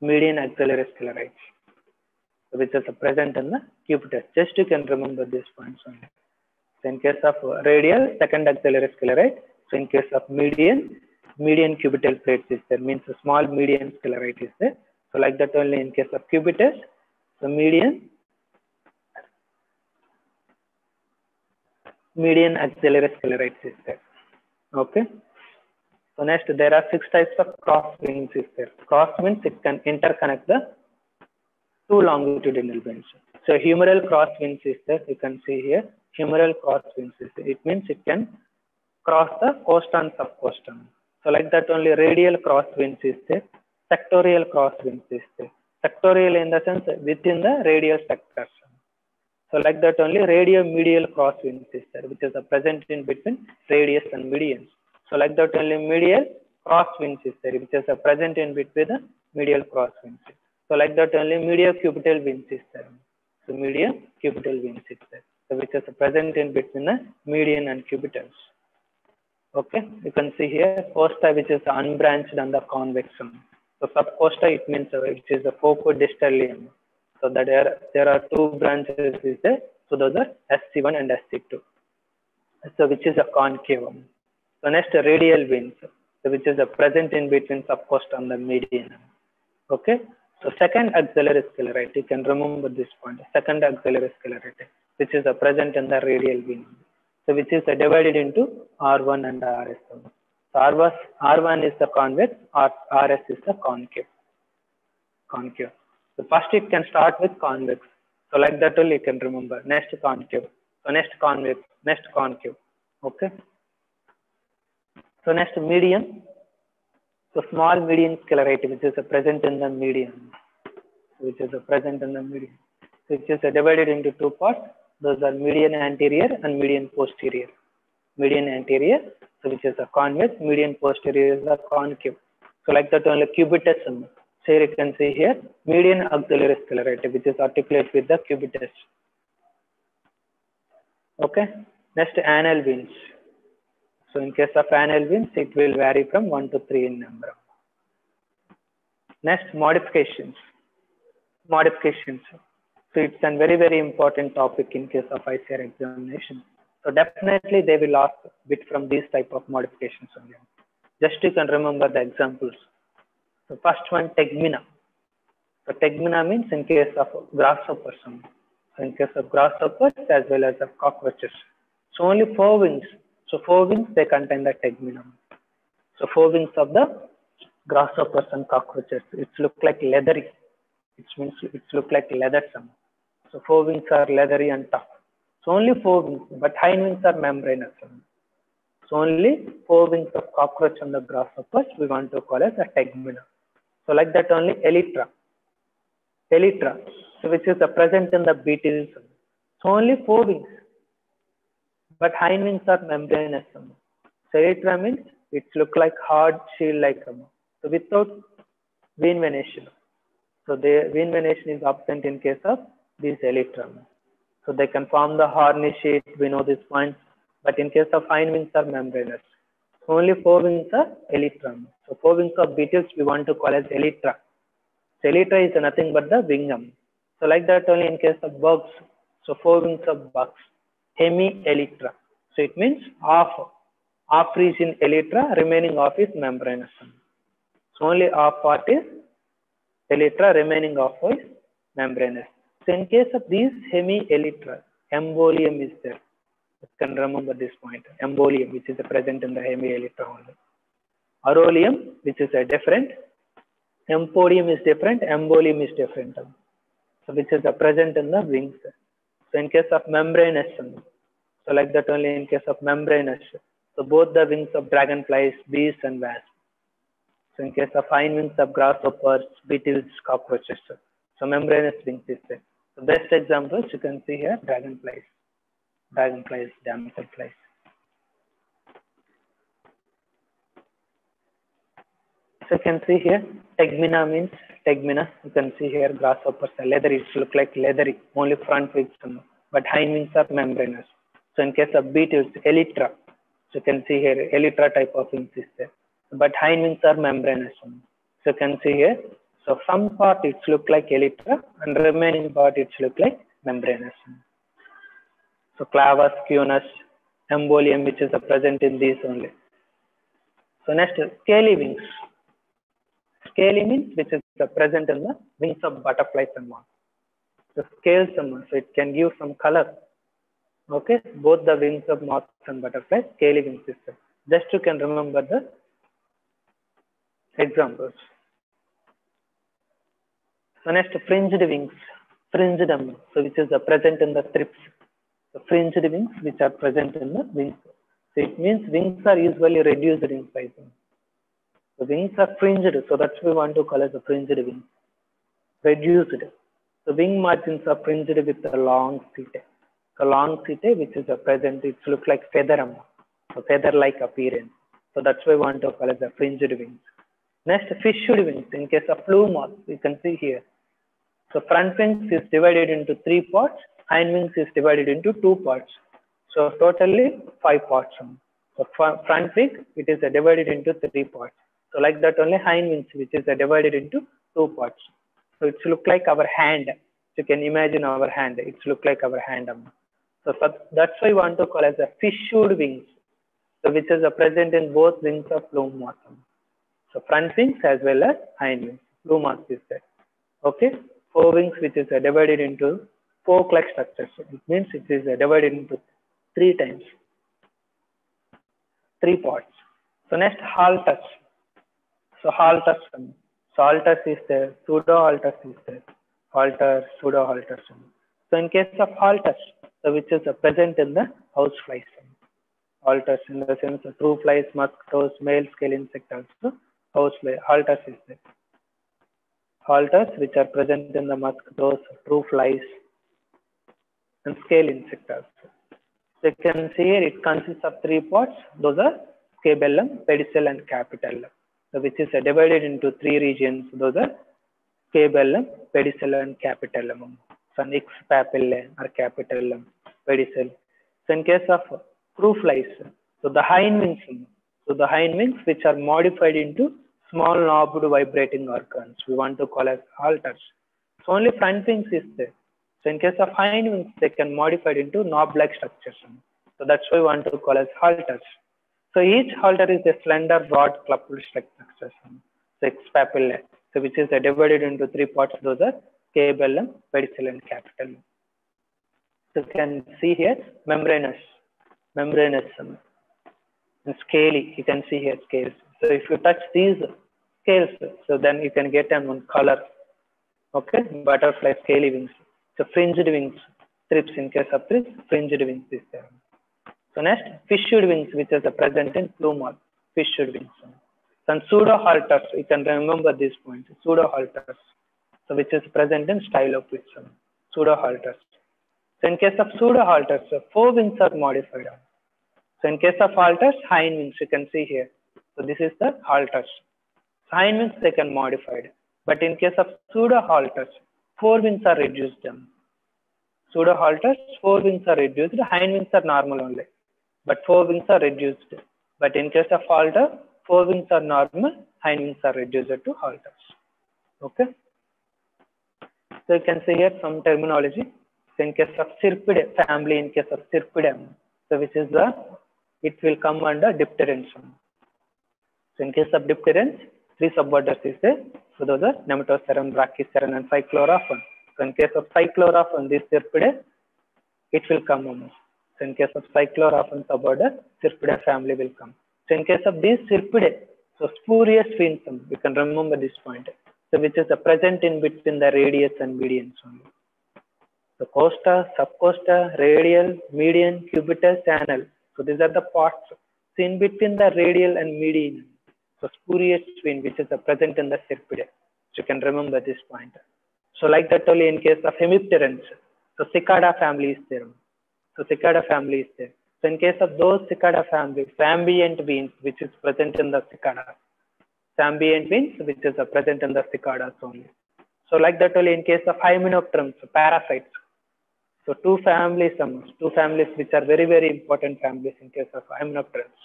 Median axillary sclerites, which is present in the cubitus. Just you can remember this point. So in case of radial, second axillary sclerite. So in case of median, median cubital plate is there, means a small median sclerite is there. So like that only in case of cubitus, the median median axillary sclerites is there. Okay. So next there are six types of cross wings is there. Cross means it can interconnect the two longitudinal veins. So humeral cross wings is there. You can see here humeral cross wings is there. It means it can cross the costa and subcosta. So like that only radial cross wings is there. Sectorial cross wings is there. Sectorial in the sense within the radial sector. So like that only radio-medial cross wings is there, which is present in between radius and medians. So like that only medial cross wings is there, which is a present in between the medial cross wings. So like that only medial cubital wings is there. So medial cubital wings is there. so which is present in between the median and cubitals. Okay, you can see here costa which is unbranched and the convex one. So subcosta it means uh, which is the foco distalium. So that there, there are two branches is there. So those are SC1 and SC2. So which is a concave one. So next radial veins, which is a present in between subcosta and the median. Okay. So second axillary sclerite, you can remember this point. Second axillary sclerite, which is a present in the radial vein. So which is divided into R1 and RS. So R1, R1 is the convex, R, RS is the concave. Concave. So first it can start with convex. So like that only you can remember. Next concave. So next convex, next concave. Okay. So next median. So small median sclerite, which is a present in the median, which is a present in the median, which is divided into two parts. Those are median anterior and median posterior. Median anterior, so which is a convex, median posterior is a concave. So like that only cubitus. So you can see here median axillary sclerite, which is articulate with the cubitus. Okay. Next anal veins. So in case of anal veins, it will vary from 1 to 3 in number. Next, modifications. Modifications. So it's a very, very important topic in case of ICAR examination. So definitely they will ask a bit from these type of modifications. Just you can remember the examples. So first one, tegmina. So tegmina means in case of grasshoppers. So in case of grasshoppers as well as of cockroaches. So only fore wings. So fore wings they contain the tegmina. So fore wings of the grasshoppers and cockroaches. It look like leathery. It means it look like leather some. So fore wings are leathery and tough. So only fore wings, but hind wings are membranous. So only fore wings of cockroach and the grasshoppers we want to call as a tegmina. So like that only elytra. Elytra, so which is present in the beetles. So only fore wings, but hind wings are membranous. Elytra means it look like hard shield like. So without vein venation. So the vein venation is absent in case of these elytra. So they can form the horny sheet, we know this point. But in case of hind wings are membranous. Only fore wings are elytra. So fore wings of beetles we want to call as elytra. So elytra is nothing but the wingum. So like that only in case of bugs. So fore wings of bugs. Hemi elytra. So it means half, half is in elytra, remaining half is membranous. So only half part is elytra, remaining half is membranous. So in case of these hemi-elytra, embolium is there. You can remember this point. Embolium, which is present in the hemi-elytra only. Arolium, which is a different. Empodium is different. Embolium is different. So which is present in the wings. So in case of membranous, so like that only in case of membranous. So both the wings of dragonflies, bees and wasps. So in case of hind wings of grasshoppers, beetles, cockroaches. So membranous wings is there. The best examples you can see here, dragonflies, dragonflies, damselflies. So you can see here, tegmina means tegmina. You can see here grasshoppers are leathery. It look like leathery, only front wings, but hind wings are membranous. So in case of beetles, elytra. So you can see here, elytra type of wings is there. But hind wings are membranous. So you can see here, so some part it look like elytra and remaining part it look like membranous. So clavus, cuneus, embolium which is present in these only. So next scaly wings. Scaly means which is the present in the wings of butterflies and moths. The scale scales so it can give some color. Okay, both the wings of moths and butterflies, scaly wing system. Just you can remember the examples. So next fringed wings, fringed them, so which is the present in the thrips. The fringed wings which are present in the wings. So it means wings are usually reduced in size. The wings are fringed, so that's what we want to call as a fringed wing. Reduced. The wing margins are fringed with a long setae. The long setae which is a present, it looks like feather, a feather-like appearance. So that's why we want to call as a fringed wings. Next, fissured wings. In case of plume moth, you can see here. So front wings is divided into three parts. hind wings is divided into two parts. So totally five parts. So front wing, it is divided into three parts. So like that only hind wings, which is divided into two parts. So it's look like our hand. You can imagine our hand. It's look like our hand. So that's why we want to call as a fissured wings. So which is present in both wings of plume moth. So front wings as well as hind wings. Plume moth is there. Okay. Fore wings which is divided into fork-like structures. So it means it is divided into three times. Three parts. So next halters. So halters. So halters is there. Pseudo halters is there. Halters, pseudo halters. So in case of halters, so which is present in the house flies. Halters in the sense of true flies, musk toes, male scale insect also. House fly, halters is there. Halters which are present in the musk toes, true flies, and scale insect also. So you can see here it consists of three parts. Those are scabellum, pedicel, and capitellum. Which is uh, divided into three regions. Those are scabellum, pedicel, and capitellum. So X papillae or capitellum, pedicel. So in case of true flies, so the hind wings, um, so the hind wings which are modified into small knobbed vibrating organs, we want to call as halters. So only front wings is there. So in case of hind wings, they can modify it into knob-like structures. So that's why we want to call as halters. So each halter is a slender, broad, coupled structure. So X papillae, so which is divided into three parts. Those are scabellum, pedicel, and capitellum. So you can see here membranous, membranous, um, and scaly. You can see here scales. So if you touch these scales, so then you can get them on color. Okay, butterfly scaly wings. So fringed wings, thrips in case of thrips, fringed wings is there. So next, fissured wings, which is present in plume moth, fissured wings. Some pseudo halters, you can remember this point, pseudo halters, so which is present in stylopids, pseudo halters. So in case of pseudo halters, so fore wings are modified. So in case of halters, hind wings, you can see here. So this is the halters. So hind wings, they can modified. But in case of pseudo halters, fore wings are reduced. Pseudo halters, fore wings are reduced. Hind wings are normal only, but fore wings are reduced. But in case of halter, fore wings are normal, hind wings are reduced to halters. Okay. So you can see here some terminology. So in case of Syrphidae family, in case of Syrphidae, so which is the, it will come under dipterans. So in case of dipterans, three suborders is there. So those are Nematoceran, Brachyceran, and Cyclorrhaphan. So in case of Cyclorrhaphan, this Syrphidae, it will come almost. So in case of Cyclorrhaphan suborder, Syrphidae family will come. So in case of these Syrphidae, so spurious fins, um, we can remember this point. So which is present in between the radius and median only. So costa, subcosta, radial, median, cubitus, anal. So these are the parts. So in between the radial and median, so spurious fin, which is present in the Syrphidae. So you can remember this point. So like that only in case of hemipterans, so cicada family is there. So cicada family is there. So in case of those cicada families, ambient veins, which is present in the cicada. Ambient veins, which is present in the cicadas only. So like that only in case of hymenopterans, parasites. So two families, um, two families which are very, very important families in case of hymenopterans.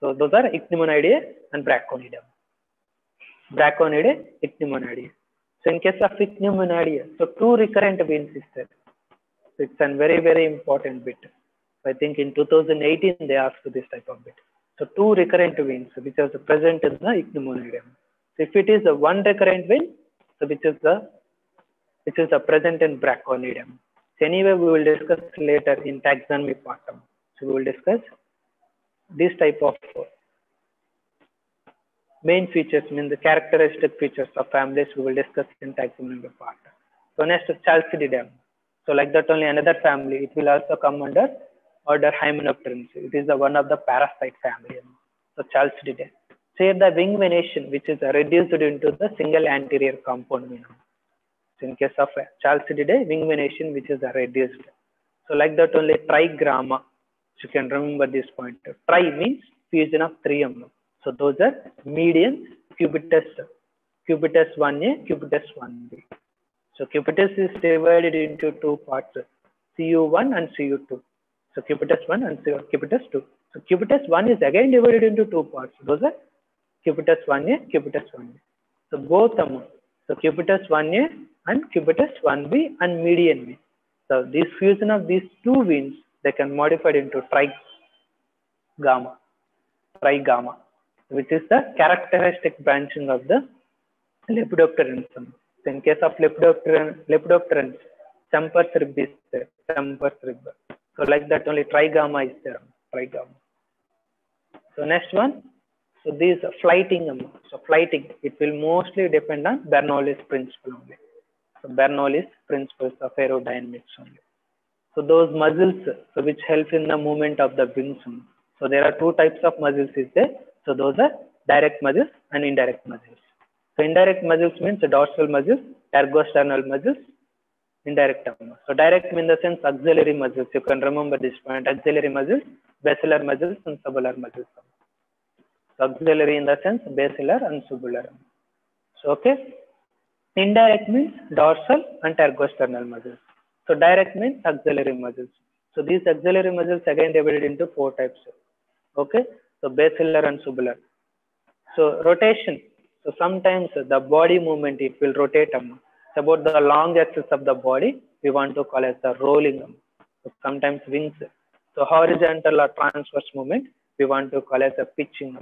So those are Ichneumonidae and Braconidae. Braconidae, Ichneumonidae. So in case of Ichneumonidae, so two recurrent veins is there. It's a very, very important bit. I think in 2018 they asked for this type of bit. So two recurrent veins which are present in the Ichneumonidae. So if it is a one recurrent vein, so which is the which is the present in Braconidae. So anyway, we will discuss later in taxonomy part. So we will discuss this type of main features, mean the characteristic features of families we will discuss in taxonomy part. So next Chalcididae. So like that only another family, it will also come under order Hymenopterans. It is the one of the parasite family. So Chalcididae. So the wing venation, which is reduced into the single anterior compound vein. So in case of uh, Chalcididae, wing venation, which is reduced. So like that only trigamma. So you can remember this point. Tri means fusion of three. So those are median cubitus, cubitus 1A, cubitus 1B. So cubitus is divided into two parts, Cu1 and Cu2. So cubitus 1 and cubitus 2. So cubitus 1 is again divided into two parts. Those are cubitus 1a, cubitus 1a. So both them. So cubitus 1a and cubitus 1b and median V. So this fusion of these two veins, they can modify into trigamma, trigamma, which is the characteristic branching of the lepidopterans. So in case of lepidopteran, lepidopterans, Semper's rib is there, Semper's rib. So like that only trigamma is there, trigamma. So next one, so this flighting, so flighting, it will mostly depend on Bernoulli's principle only. So Bernoulli's principles of aerodynamics only. So those muscles, so which help in the movement of the wings. So there are two types of muscles is there. So those are direct muscles and indirect muscles. So indirect muscles means dorsal muscles, ergosternal muscles, indirect muscles. So direct mean the sense auxiliary muscles. You can remember this point. Auxiliary muscles, basalar muscles and subalar muscles. So auxiliary in the sense basalar and subalar. So okay. Indirect means dorsal and ergosternal muscles. So direct means auxiliary muscles. So these auxiliary muscles again divided into four types. Okay. So basalar and subalar. So rotation. So sometimes the body movement it will rotate. It's about the long axis of the body. We want to call as the rolling. So sometimes wings. So horizontal or transverse movement we want to call as a pitching.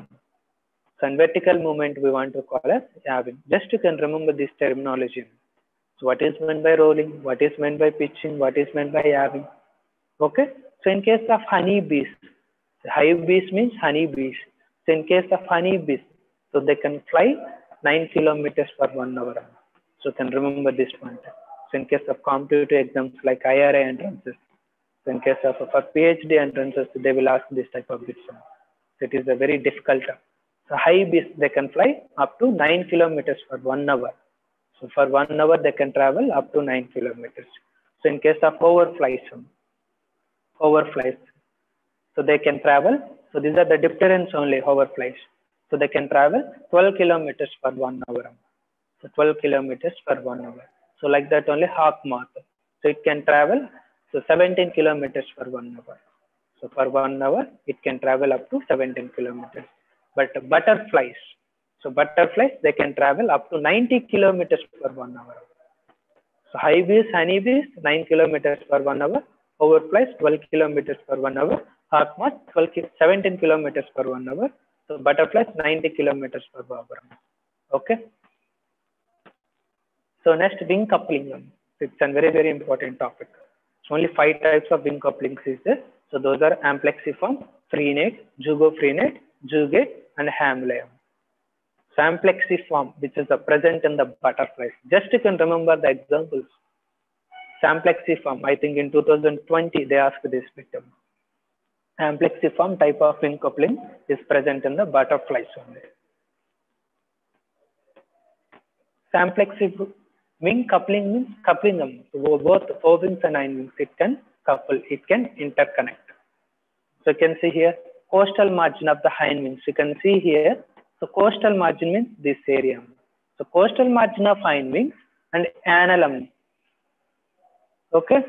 So vertical movement we want to call as yawing. Just you can remember this terminology. So what is meant by rolling? What is meant by pitching? What is meant by yawing? Okay. So in case of honey bees, hive bees means honey bees. So in case of honey bees, so they can fly 9 kilometers per one hour. So you can remember this point. So in case of competitive exams like IRA entrances, so in case of for PhD entrances, they will ask this type of question. So it is a very difficult. So high bees, they can fly up to 9 kilometers for one hour. So for one hour, they can travel up to 9 kilometers. So in case of hoverflies, hoverflies, so they can travel. So these are the dipterans only, hoverflies. So they can travel 12 kilometers per one hour. So 12 kilometers per one hour. So like that only hawk moth. So it can travel so 17 kilometers per one hour. So for one hour, it can travel up to 17 kilometers. But butterflies, so butterflies, they can travel up to 90 kilometers per one hour. So highbees, honeybees, 9 kilometers per one hour. Hoverflies, 12 kilometers per one hour. Hawk moth, 12, 17 kilometers per one hour. So butterflies 90 kilometers per hour. Okay. So next wing coupling. It's a very very important topic. So only five types of wing couplings is there. So those are amplexiform, frenate, jugofrenate, jugate, and hamleum. So amplexiform, which is present in the butterflies. Just you can remember the examples. Amplexiform, I think in 2020 they asked this victim amplexiform type of wing coupling is present in the butterflies only. Amplexiform wing coupling means coupling them. So both forewings and hindwings, it can couple, it can interconnect. So you can see here, costal margin of the hindwings. You can see here, so costal margin means this area. So costal margin of hindwings and annulum. Okay,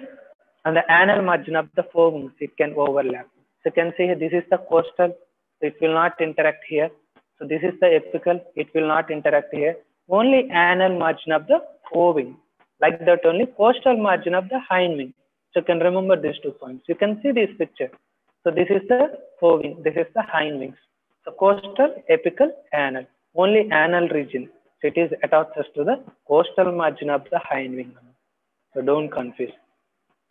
and the anal margin of the forewings, it can overlap. So you can see here, this is the costal, it will not interact here. So this is the apical, it will not interact here. Only anal margin of the forewing, like that only costal margin of the hind wing. So you can remember these two points. You can see this picture. So this is the forewing, this is the hind wings. So costal, apical, anal. Only anal region. So it is attached to the costal margin of the hind wing. So don't confuse.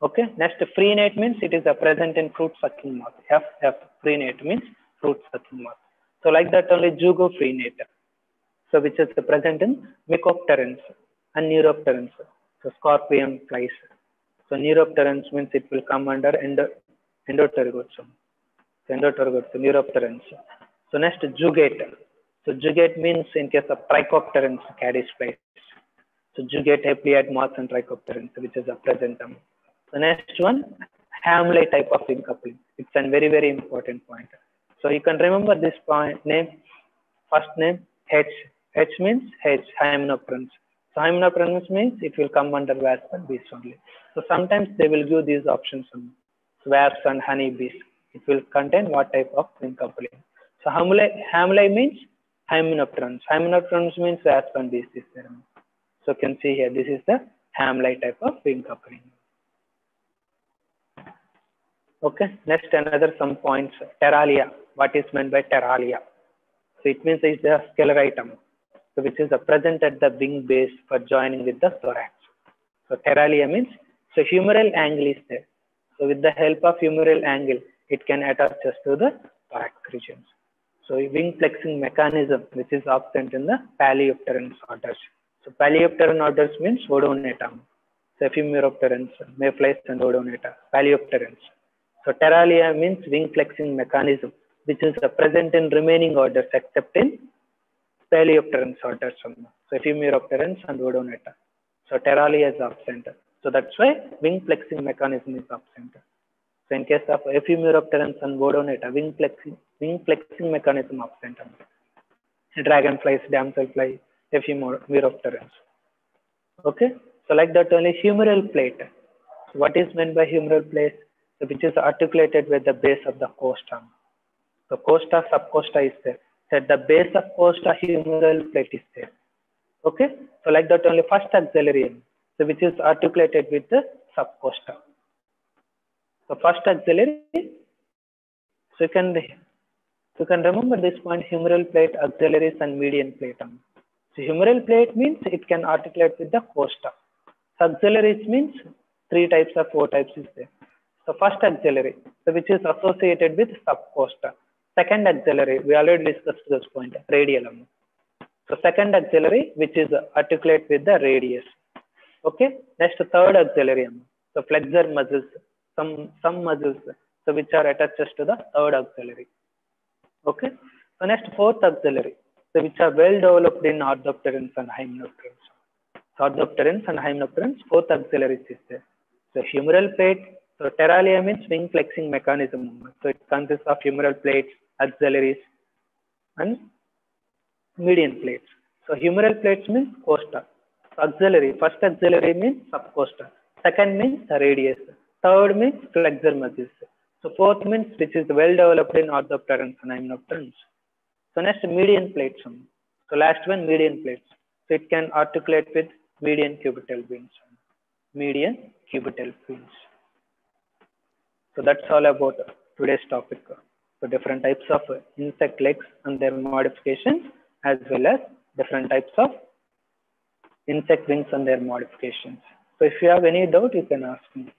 Okay, next frenate means it is a present in fruit sucking moth. F, F, frenate means fruit sucking moth. So like that only jugofrenate. So which is present in Mecopterans and Neuropterans. So scorpion flies. So Neuropterans means it will come under endo, Endopterygotsum. So Endopterygotsum, Neuropterans. So next jugate. So jugate means in case of Trichopterans, caddis flies. So jugate Hepialid moths and Trichopterans, which is a present um, the next one, Hamlet type of wing coupling. It's a very, very important point. So you can remember this point name, first name H. H means H, hymenopterans. So hymenopterans means it will come under wasp and bees only. So sometimes they will give these options on wasps and honey bees. It will contain what type of wing coupling. So hamuli, hamuli means hymenopterans. Hymenopterans means wasp and bees. So you can see here, this is the hamuli type of wing coupling. Okay, next another some points. Pteralia. What is meant by pteralia? So it means it's the scleritum, so which is present at the wing base for joining with the thorax. So pteralia means, so humeral angle is there. So with the help of humeral angle, it can attach us to the thorax regions. So wing flexing mechanism, which is absent in the paleopterans orders. So paleopteran orders means Odonatum. So ephemeropterans, mayflies and Odonata, paleopterans. So pteralia means wing flexing mechanism, which is present in remaining orders except in Paleopterans orders. So ephemeropterans and Odonata. So pteralia is absent. So that's why wing flexing mechanism is absent. So in case of ephemeropterans and Odonata, wing flexing, wing flexing mechanism absent. Dragonflies, damselfly, ephemeropterans. Okay. So like that only humeral plate. What is meant by humeral plate? Which is articulated with the base of the costa. So costa, subcosta is there. At the base of costa, humeral plate is there. Okay. So like that only first axillary, so which is articulated with the subcosta. So first axillary, so you can remember this point humeral plate, axillaries and median plate. So humeral plate means it can articulate with the costa. So auxiliaries means three types or four types is there. So first axillary, so which is associated with subcosta. Second axillary, we already discussed this point, radialum. So second axillary, which is articulate with the radius. Okay. Next, third axillary, so flexor muscles, some some muscles, so which are attached to the third axillary. Okay. So next, fourth axillary, so which are well developed in orthopterans and hymenopterans. So orthopterans and hymenopterans, fourth axillary there. So humeral plate, so pteralia means wing flexing mechanism. So it consists of humeral plates, auxiliaries, and median plates. So humeral plates means costa. So auxiliary, first auxiliary means subcosta. Second means radius. Third means flexor muscles. So fourth means which is well developed in orthopterans and hymenopterans. So next median plates. So last one median plates. So it can articulate with median cubital veins. Median cubital veins. So that's all about today's topic. So different types of insect legs and their modifications as well as different types of insect wings and their modifications. So if you have any doubt, you can ask me.